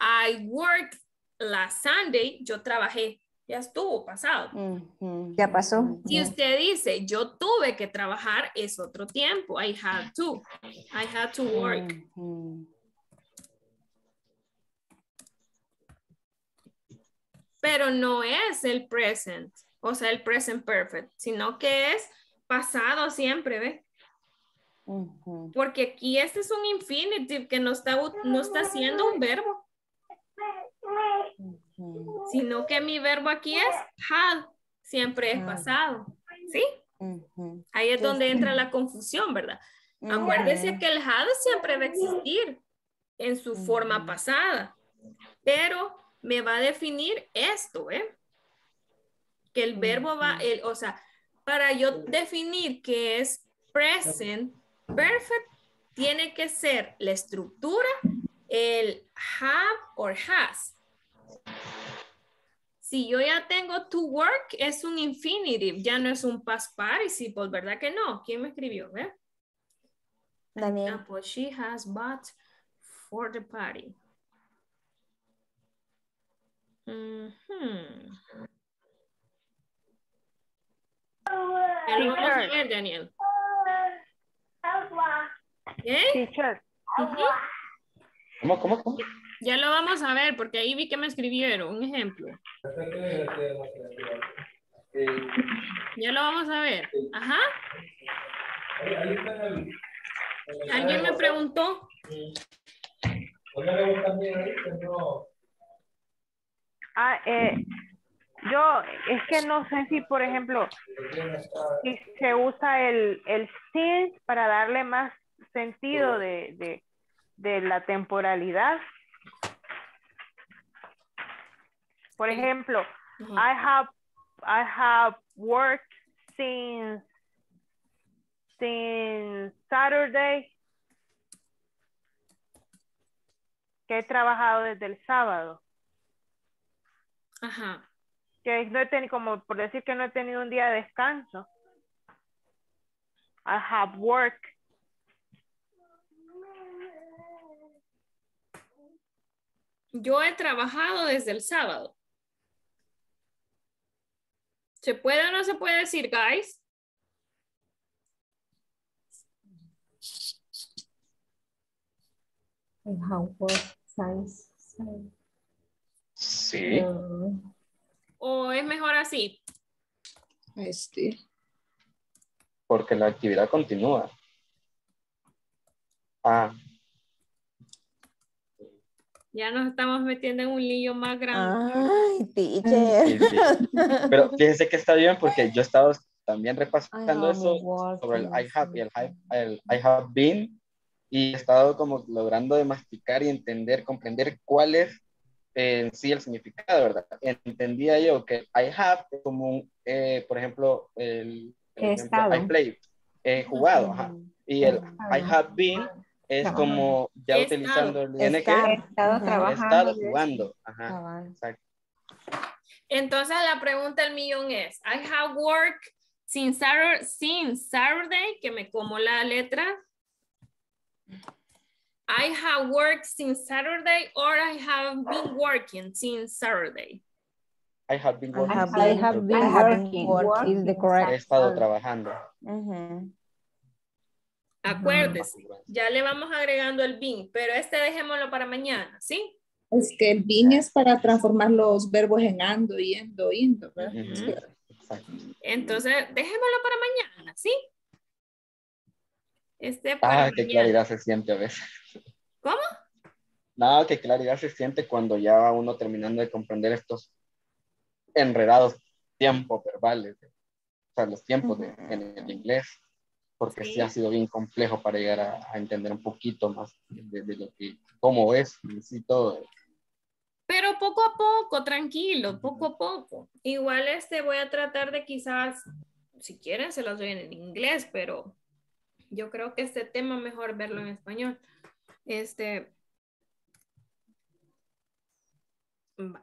I work last Sunday, yo trabajé, ya estuvo pasado. Ujú, Ya pasó. Si usted dice, yo tuve que trabajar, es otro tiempo. I had to. I had to work. Pero no es el present, o sea, el present perfect, sino que es pasado siempre, ¿ve? Ujú. Porque aquí este es un infinitive que no está, no está haciendo un verbo, sino que mi verbo aquí es had, siempre es Had. pasado, ¿sí? Ahí es donde sí. entra la confusión, ¿verdad? Acuérdese que el had siempre va a existir en su forma pasada, pero me va a definir esto, ¿eh? Que el verbo va, el, o sea, para yo definir que es present perfect, tiene que ser la estructura, el have or has. Si yo ya tengo to work, es un infinitive, ya no es un past participle, ¿verdad que no? ¿Quién me escribió? ¿Ve? Daniel. Example, she has bought for the party. Ya lo vamos a ver, Daniel. ¿Eh? Teacher, Ujú. ¿Cómo, cómo, cómo? Ya lo vamos a ver porque ahí vi que me escribieron un ejemplo. Ya lo vamos a ver. Ajá. ¿Alguien me preguntó? Ah, eh, yo, es que no sé si, por ejemplo, si se usa el, el since para darle más sentido de, de, de la temporalidad. Por ejemplo, I have I have worked since since Saturday. Que he trabajado desde el sábado. Ajá. Que no he tenido, como por decir que no he tenido un día de descanso. I have worked. Yo he trabajado desde el sábado. ¿Se puede o no se puede decir, guys? I have worked since- since, Sí. um, ¿O es mejor así? Este. porque la actividad continúa. Ah, Ya nos estamos metiendo en un lío más grande. Ay, teacher. sí, sí. Pero fíjense que está bien porque yo he estado también I repasando have eso sobre el I have y el, el I have been y he estado como logrando de masticar y entender, comprender cuál es en sí el significado, ¿verdad? Entendía yo que I have es como un, eh, por ejemplo, el, el He ejemplo, estado. I played, he jugado, ajá. Y el I have been es Trabajando. como ya He utilizando el ING. He estado Ajá. he trabajando. estado jugando, ajá, Cabal. exacto. Entonces la pregunta del millón es, I have worked since Saturday, since Saturday, que me como la letra. I have worked since Saturday or I have been working since Saturday. I have been I working have I been- have been I have been working working. is the correct he estado trabajando. Ujú. Acuérdese, ya le vamos agregando el been, pero este dejémoslo para mañana, ¿sí? Es que el bin es para transformar los verbos en ando, yendo, indo, ¿verdad? Exacto. Entonces, dejémoslo para mañana, ¿sí? Este para Ah, qué claridad se siente a veces. ¿Cómo? No, qué claridad se siente cuando ya va uno terminando de comprender estos enredados tiempos verbales, o sea, los tiempos de, en el inglés, porque sí. Sí. ha sido bien complejo para llegar a, a entender un poquito más de, de lo que, cómo es y sí todo. Pero poco a poco, tranquilo, poco a poco. Igual este voy a tratar de quizás, si quieren, se los doy en inglés, pero yo creo que este tema mejor verlo en español. Este. va.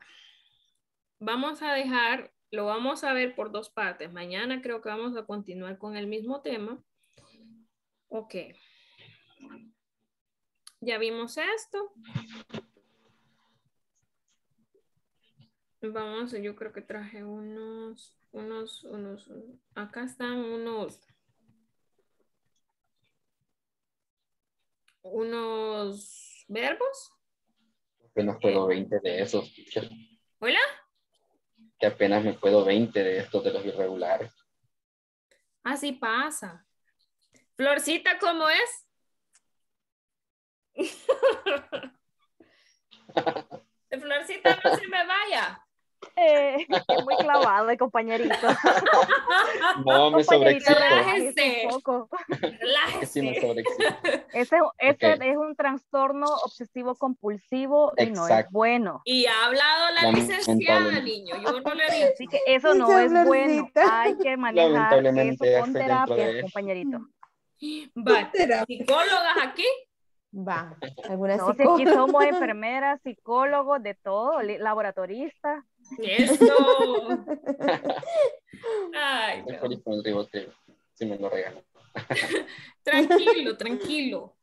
Vamos a dejar, lo vamos a ver por dos partes. Mañana creo que vamos a continuar con el mismo tema. Ok. Ya vimos esto. Vamos, yo creo que traje unos, unos, unos, acá están unos, unos verbos. Apenas puedo 20 de esos, teacher, Hola. que apenas me puedo 20 de estos de los irregulares. Así pasa. Florcita, ¿cómo es? [LAUGHS] Florcita, no se me vaya. Eh, [LAUGHS] es muy clavado el compañerito. [LAUGHS] No, me sobreexcito. relájese. relájese un poco. Que sí me. Ese, ese Ok. es un trastorno obsesivo compulsivo y no es Exacto. bueno. Y ha hablado la licenciada, niño. Yo no le digo. Así que eso no es bueno. Hay que manejar Lamentablemente eso con de terapia, eso. compañerito. Va, Terapia. psicólogas aquí. Va. ¿Alguna No, si aquí somos enfermeras, psicólogos, de todo, laboratoristas. Eso. [LAUGHS] Ay, con el ribotril, si me lo regalan. [LAUGHS] Tranquilo, tranquilo.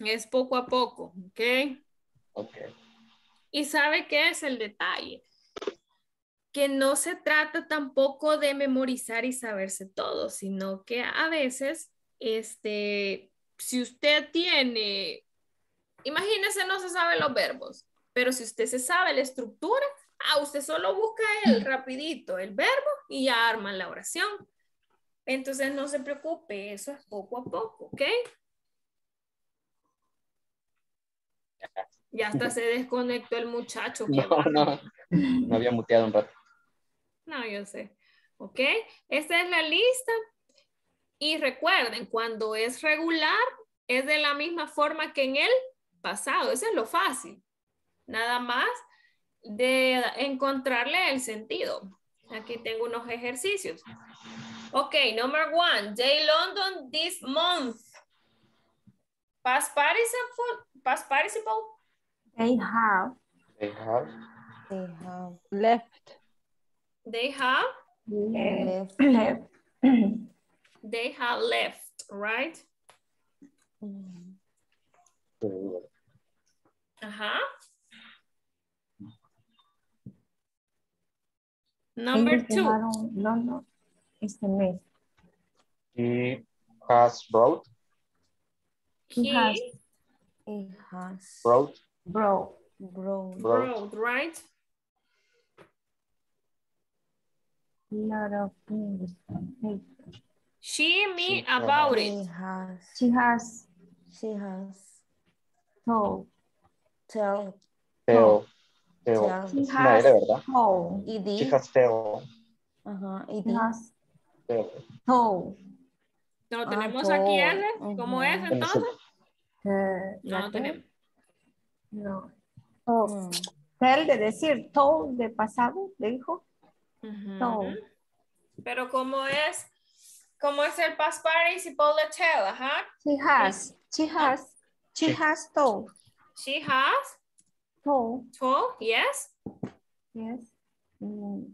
Es poco a poco, ¿ok? Ok. Y sabe qué es el detalle. Que no se trata tampoco de memorizar y saberse todo, sino que a veces, este, si usted tiene, imagínese, no se sabe los verbos. Pero si usted se sabe la estructura, ah, usted solo busca el rapidito, el verbo y ya arma la oración. Entonces no se preocupe, eso es poco a poco, ¿ok? Ya hasta se desconectó el muchacho. No, no. Había muteado un rato. No, yo sé. ¿Ok? Esta es la lista. Y recuerden, cuando es regular, es de la misma forma que en el pasado. Eso es lo fácil. Nada más de encontrarle el sentido. Aquí tengo unos ejercicios. Ok, number one. Day London this month. Past participle. Past participle. They have They have They have Left. They have. left. left. left. They have left, right? Mm. Ajá. Number Ellos two. dejaron London este mes. He has brought, He He has It has brought, brought brought brought. right? lot of things. She, me, Sí, about He it. has She has she has told. tell Teo. Teo. Es una has L, ¿verdad? told. ed She has Teo. ajá She ed has Teo. told. No Ah, tenemos aquí told. ese. ¿Cómo es Ujú. entonces? Eh, No la tenemos. No. Oh, Mm. tell de decir, told de pasado, de dijo. Ujú. Told. Pero ¿cómo es? ¿Cómo es el past participle de tell? Ajá. She has. She has. She has told. She has Told. told, yes. Yes. Mm,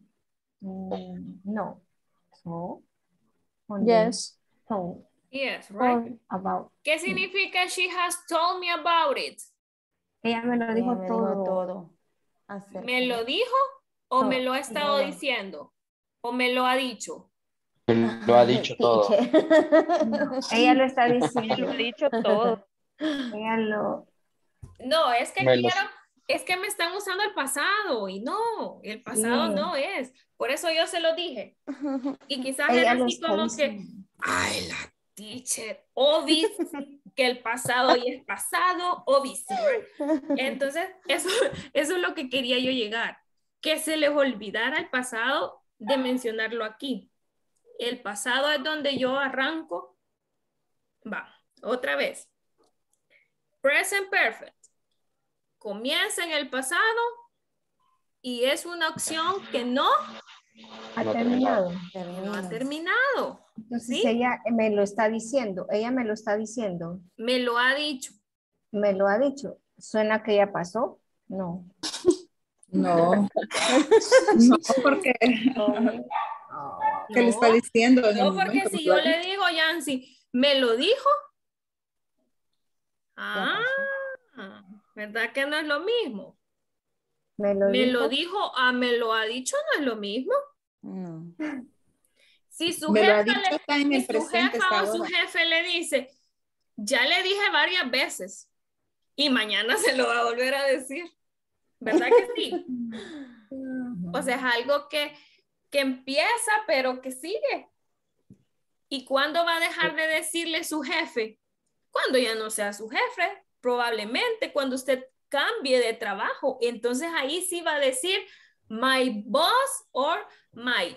mm, no. Only Yes. Told. Yes, right. About. ¿Qué significa she has told me about it? Ella me lo dijo me todo. dijo todo acerca ¿Me lo dijo o me No, lo ha estado no. diciendo? ¿O me lo ha dicho? Lo ha dicho todo. Teacher. [LAUGHS] Ella lo está [LAUGHS] Lo diciendo. he dicho todo. Ella lo. No, es que Me quiero, es que me están usando el pasado y no, el pasado Sí. no es. Por eso yo se lo dije. [LAUGHS] Y quizás Ella era así como que, ay, la teacher, obis, que el pasado ya es pasado, obis. Entonces, eso, [LAUGHS] eso es lo que quería yo llegar. Que se les olvidara el pasado de mencionarlo aquí. El pasado es donde yo arranco. Va, otra vez. Present perfect. Comienza en el pasado y es una opción que no, Ha No terminado. no ha Termina. terminado. Entonces ¿Sí? ella me lo está diciendo. Ella me lo está diciendo. Me lo ha dicho. Me lo ha dicho. ¿Suena que ya pasó? No. No. [LAUGHS] No, porque ¿qué le está diciendo No, porque momento? si yo le digo, Yancy, ¿me lo dijo? Ya Ah, ¿verdad que no es lo mismo? Me lo Me dijo. lo dijo, ah, me lo ha dicho, no es lo mismo. No. Si su Me jefe dicho, le- está en si el su presente jefa o su jefe le dice, ya le dije varias veces y mañana se lo va a volver a decir. ¿Verdad que sí? [LAUGHS] O sea, es algo que, que empieza, pero que sigue. ¿Y cuándo va a dejar de decirle su jefe? Cuando ya no sea su jefe, probablemente cuando usted cambie de trabajo. Entonces ahí sí va a decir my boss or my,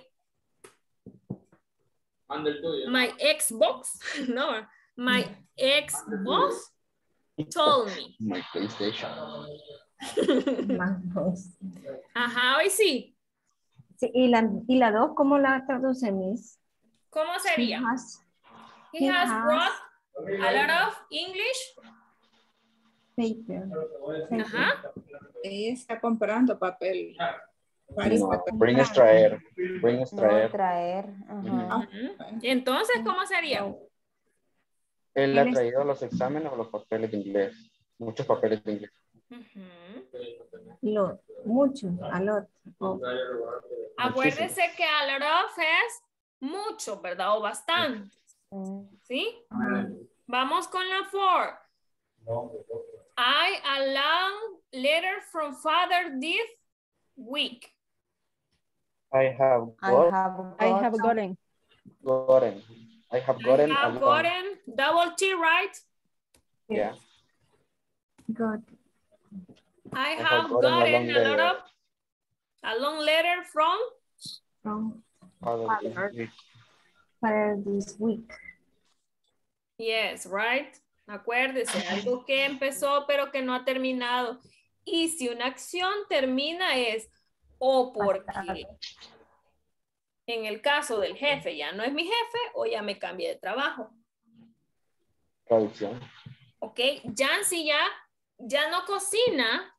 my Xbox. [LAUGHS] No, my ex boss told me. My PlayStation. Ajá, hoy sí. Sí, y, la, y la dos, ¿cómo la traduce, Miss? ¿Cómo He sería? has He he has has- brought a lot of English. Paper. paper. Ajá. Ella está comprando papel. No, bring extraer. Bring No extraer. traer. Ajá. Ujú. Entonces, ¿cómo sería? Él ha es- traído los exámenes o los papeles de inglés. Muchos papeles de inglés. Lot, mucho, a lot. of. Acuérdese que a lot of es mucho, ¿verdad? O bastante. ¿sí? Vamos con la for. I a long letter from father this week. I have I got, have I have got- gotten. gotten. I have gotten. I have gotten double T, right? Yeah. Good. I have have gotten a gotten long a lot of a long letter from From Father this Father. week. para this week. Yes, right. Acuérdese, algo que empezó pero que no ha terminado. Y si una acción termina es o porque en el caso del jefe ya no es mi jefe o ya me cambié de trabajo. Traducción. ¿Ok? Jancy ya, ya no cocina,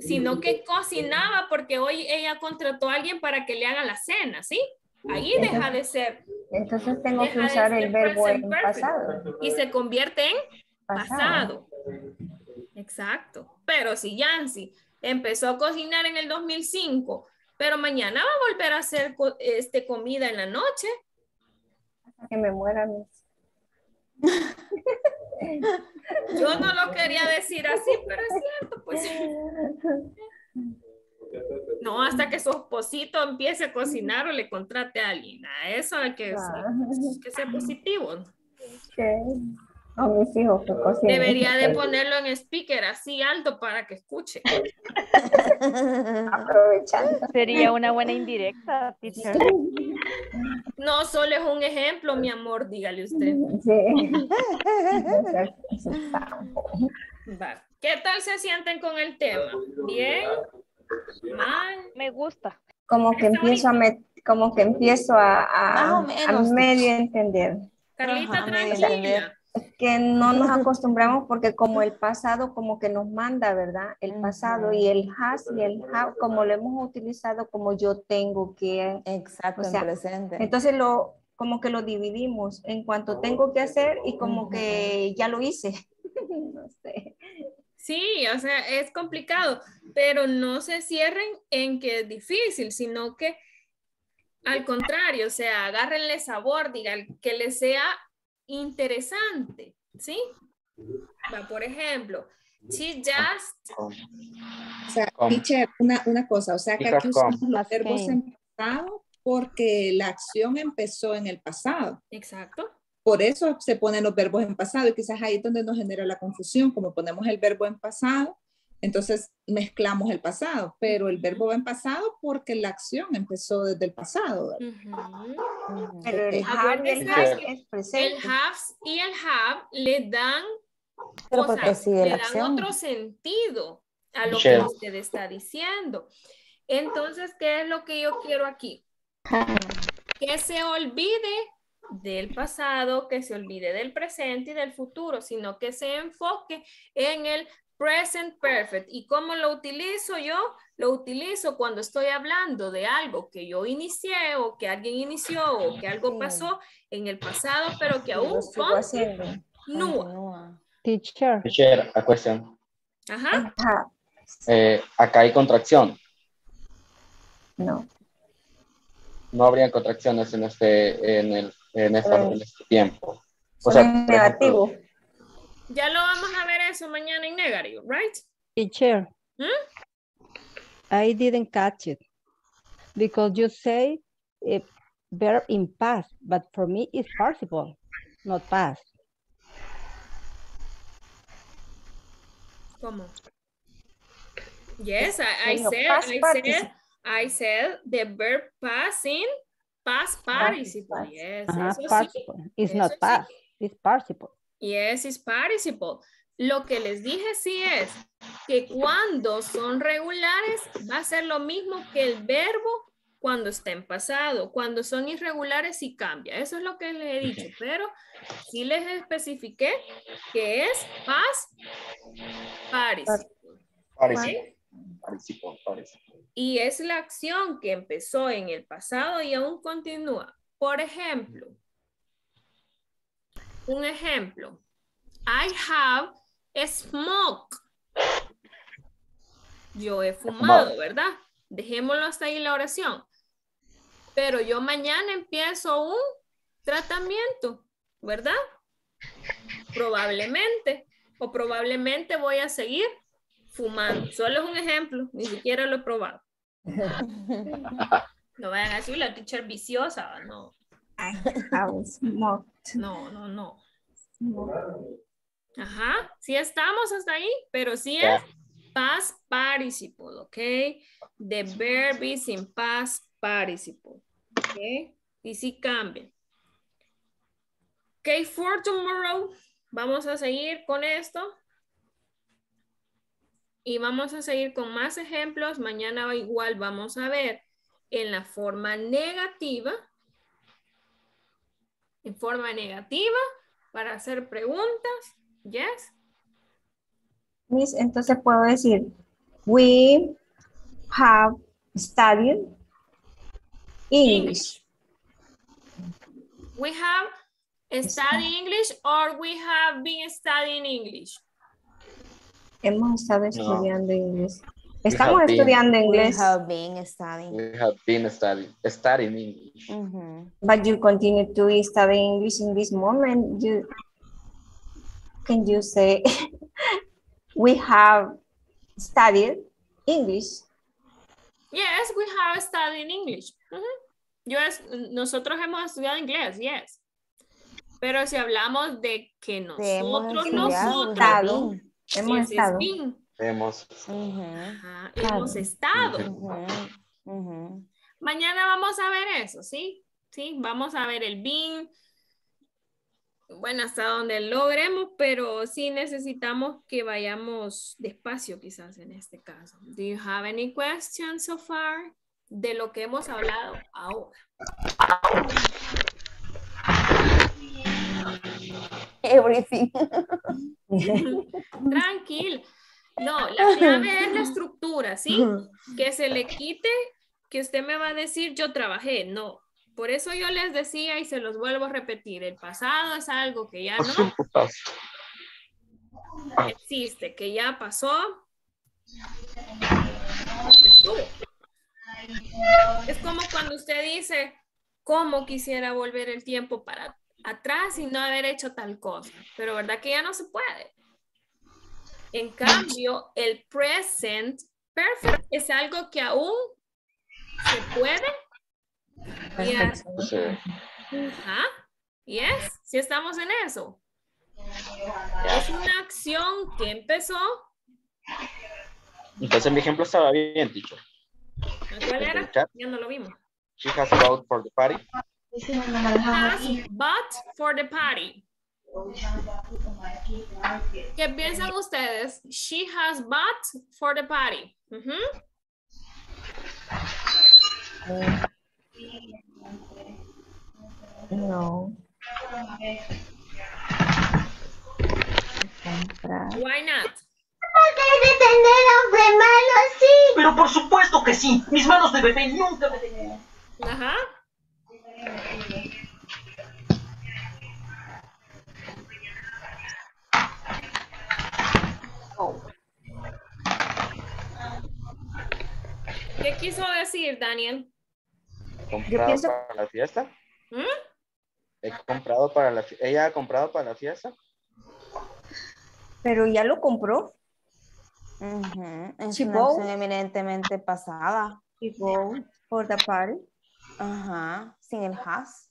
sino que cocinaba porque hoy ella contrató a alguien para que le haga la cena, ¿sí? Ahí deja de ser Entonces tengo que usar el verbo en pasado. y se convierte en Pasado. pasado. Exacto. Pero si Yancy empezó a cocinar en el 2005, pero mañana va a volver a hacer este, comida en la noche, Hasta Que me muera. mis- [LAUGHS] yo no lo quería decir así, pero es cierto, pues. [LAUGHS] No, hasta que su esposito empiece a cocinar o le contrate a alguien. A eso hay que, Ah. que ser positivo. O mis hijos que cocinen. Debería de ponerlo en speaker así alto para que escuche. [LAUGHS] Aprovechando. Sería una buena indirecta, teacher. No, solo es un ejemplo, mi amor, dígale usted. Sí. Va. ¿Qué tal se sienten con el tema? ¿Bien? ¿Mal? Me gusta. Como que empiezo a met- como que empiezo a, a, a medio entender. Carlita, Ajá, tranquila. que no nos [LAUGHS] acostumbramos porque como el pasado como que nos manda, ¿verdad? El pasado y el has y el have, como lo hemos utilizado como yo tengo que, Exacto, O sea, en presente. entonces lo como que lo dividimos en cuanto tengo que hacer y como que ya lo hice. [LAUGHS] no sé. Sí, o sea, es complicado, pero no se cierren en que es difícil, sino que al contrario, o sea, agárrenle sabor, digan que les sea interesante, ¿sí? Va, por ejemplo, she just, O sea, teacher, una, una cosa, o sea que aquí usamos los verbos en pasado porque la acción empezó en el pasado. exacto, Por eso se ponen los verbos en pasado y quizás ahí es donde nos genera la confusión, como ponemos el verbo en pasado, entonces mezclamos el pasado, pero el verbo va en pasado porque la acción empezó desde el pasado. Ujú. Ujú. Pero el have y el es el have y el have le dan Pero o porque sea, sigue le la dan acción. otro sentido a lo Michelle. que usted está diciendo. Entonces, ¿qué es lo que yo quiero aquí? Que se olvide del pasado, que se olvide del presente y del futuro, sino que se enfoque en el present perfect. ¿Y cómo lo utilizo yo? Lo utilizo cuando estoy hablando de algo que yo inicié o que alguien inició o que algo pasó en el pasado, pero que aún continúa. Teacher, Teacher, a question. Ajá. Eh, acá hay contracción. no. No habría contracciones en este, en el, en esta- Pero- en este tiempo. O sea, ejemplo, negativo. Ya lo vamos a ver eso mañana en negativo, right? teacher. ¿Mm? I didn't catch it because you say a verb in past, but for me it's participle, not past. ¿Cómo? Yes, I, I said, past I said. I said the verb passing, past participle. Past. Yes, eso sí. participle. It's eso not sí. past, it's participle. Yes, it's participle. Lo que les dije sí es que cuando son regulares va a ser lo mismo que el verbo cuando está en pasado. Cuando son irregulares sí cambia. Eso es lo que les he dicho. Pero sí les especifiqué que es past participle. participo, Y es la acción que empezó en el pasado y aún continúa. Por ejemplo, un ejemplo. I have smoked. Yo he fumado, ¿verdad? Dejémoslo hasta ahí la oración. Pero yo mañana empiezo un tratamiento, ¿verdad? Probablemente. o probablemente voy a seguir fumando. Solo es un ejemplo, ni siquiera lo he probado. [LAUGHS] No vayan a decir la teacher viciosa, no. I have smoked. No, no, no. Ajá, sí estamos hasta ahí, pero sí es past participle, ¿ok? The verb is in past participle, ¿ok? Y sí cambian. Ok, for tomorrow, vamos a seguir con esto. Y vamos a seguir con más ejemplos. Mañana igual vamos a ver en la forma negativa. En forma negativa para hacer preguntas. Yes. Miss, entonces puedo decir, we have studied English. We have studied English or we have been studying English. Hemos estado No. estudiando inglés. We Estamos have been. estudiando We inglés, have been studying. We have been studying, studying English. But you continue to study English in this moment. You can you say [LAUGHS] we have studied English? Yes, we have studied English. Yo es- nosotros hemos estudiado inglés, yes. Pero si hablamos de que nosotros, we nosotros, Estado. Hemos estado. been. Hemos, hemos estado. Mañana vamos a ver eso, ¿sí? Sí, vamos a ver el BIN. Bueno, hasta donde logremos, pero sí necesitamos que vayamos despacio quizás en este caso. Do you have any questions so far de lo que hemos hablado ahora? Everything. [LAUGHS] Tranquilo. No, la clave es la estructura, ¿sí? Que se le quite, que usted me va a decir yo trabajé. No. Por eso yo les decía y se los vuelvo a repetir. El pasado es algo que ya no existe, que ya pasó. Es como cuando usted dice, ¿cómo quisiera volver el tiempo para atrás y no haber hecho tal cosa? Pero verdad que ya no se puede. En cambio, el present perfect es algo que aún se puede. y a- sí. Ajá. Yes, si estamos en eso. Es una acción que empezó. Entonces mi ejemplo estaba bien, teacher. ¿Cuál era? Ya no lo vimos. She has bought for the party. Has bought for the party. ¿Qué piensan ustedes? She has bought for the party. Ujú. No. Comprar. Why not? Pero por supuesto que sí. Mis manos de bebé nunca me tenían. Ajá. ¿Qué quiso decir, Daniel? ¿Comprado pienso- para la fiesta? ¿Mm? He comprado para la ¿Ella ha comprado para la fiesta? Pero ya lo compró. Es She una acción eminentemente pasada. For the party. Ajá, sin el has.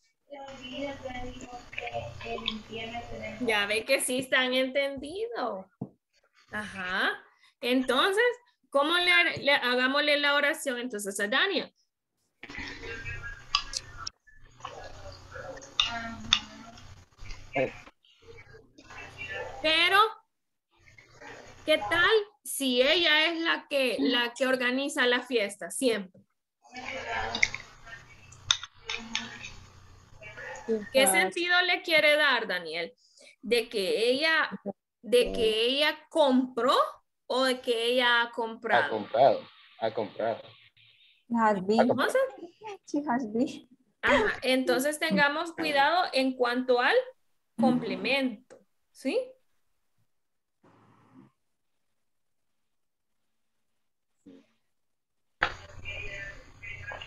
Ya ve que sí están entendidos. Ajá. Entonces, ¿cómo le, le- hagámosle la oración entonces a Daniel? Pero, ¿qué tal si ella es la que, la que organiza la fiesta siempre? ¿Qué sentido le quiere dar, Daniel? ¿De que ella, de que ella compró o de que ella ha Ha comprado? comprado. Ha comprado. Has been. Entonces, She has been. ajá, entonces tengamos cuidado en cuanto al complemento, ¿sí?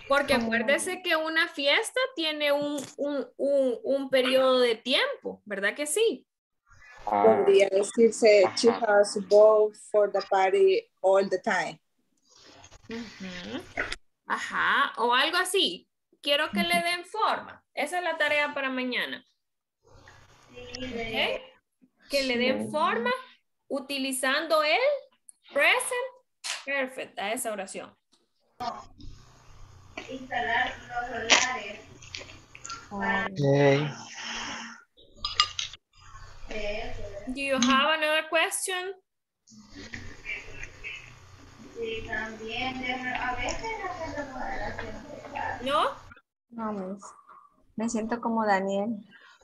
Porque acuérdese que una fiesta tiene un, un, un, un periodo de tiempo, ¿verdad que sí? Ah, Podría decirse, she has bought for the party all the time. Ajá, o algo así. Quiero que le den forma. Esa es la tarea para mañana. ¿Ok? Que le den forma utilizando el present perfect a esa oración. Instalar los solares. ok. Do you have another question? Sí, también a veces moderación. ¿No? No, miss. Me siento como Daniel.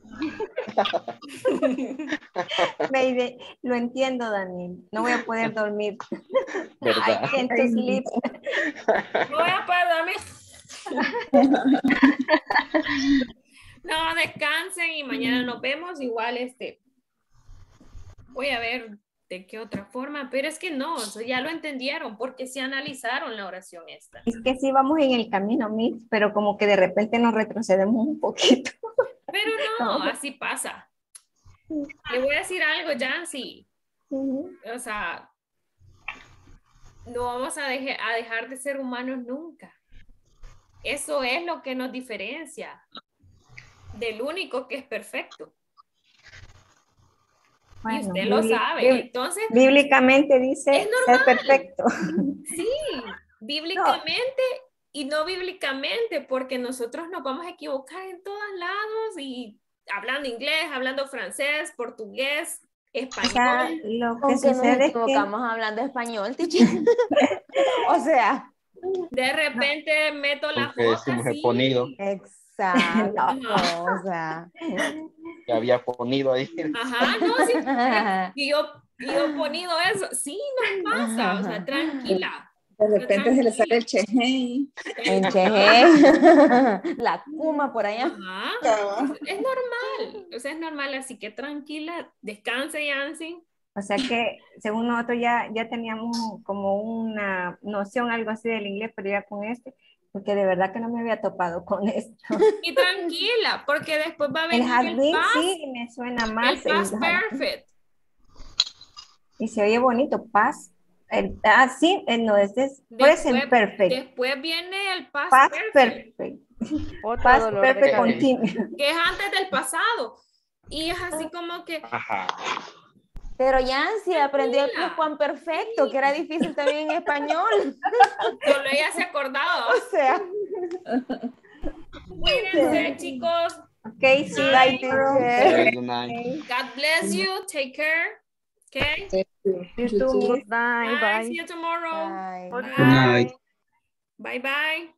[LAUGHS] Baby, lo entiendo, Daniel. No voy a poder dormir. I ¿Verdad? can't sleep. No voy a poder dormir. No, descansen y mañana nos vemos. Igual este. Voy a ver de qué otra forma, pero es que no, eso ya lo entendieron porque se analizaron la oración esta. Es que sí vamos en el camino, Miss, pero como que de repente nos retrocedemos un poquito. Pero no, [LAUGHS] así pasa. Le voy a decir algo, Jancy. O sea, no vamos a, deje- a dejar de ser humanos nunca. Eso es lo que nos diferencia del único que es perfecto. y usted lo sabe. Entonces, Bíblicamente dice Es ser perfecto. [LAUGHS] sí, bíblicamente y no bíblicamente, porque nosotros nos vamos a equivocar en todos lados y hablando inglés, hablando francés, portugués, O sea, español. lo que Aunque nos sucede es que equivocamos hablando español, [LAUGHS] o sea, De repente meto la Porque decimos he ponido, exacto. [LAUGHS] Ajá. O sea. que había ponido ahí. Ajá, no, sí. [LAUGHS] Y yo, y yo ponido eso. Sí, nos pasa. O sea, tranquila. De repente se le sale el chején. En Cheje. [LAUGHS] La Kuma por allá. Ajá. Es normal. O sea, es normal. Así que tranquila. Descanse, Yancy. O sea que según nosotros ya, ya teníamos como una noción, algo así del inglés, pero ya con este, porque de verdad que no me había topado con [LAUGHS] esto. Y tranquila, porque después va a El venir has el past, sí me suena el más. el past has- perfect. y se oye bonito, past. El, ah, sí, eh, no, este es present Después, perfect. después viene el past, Past perfect, perfect. Otro Past perfect cabeza. continuous. que es antes del pasado. Y es así como que, Ajá. Pero Yancy aprendió el Tranquila. perfecto, que era difícil también en español. [LAUGHS] solo ella se acordaba. [LAUGHS] O sea. Cuídense, chicos. Ok, see you Bye. night. God bless you. Take care. Okay. You too. Bye. bye. See you tomorrow. Bye. night. Bye bye.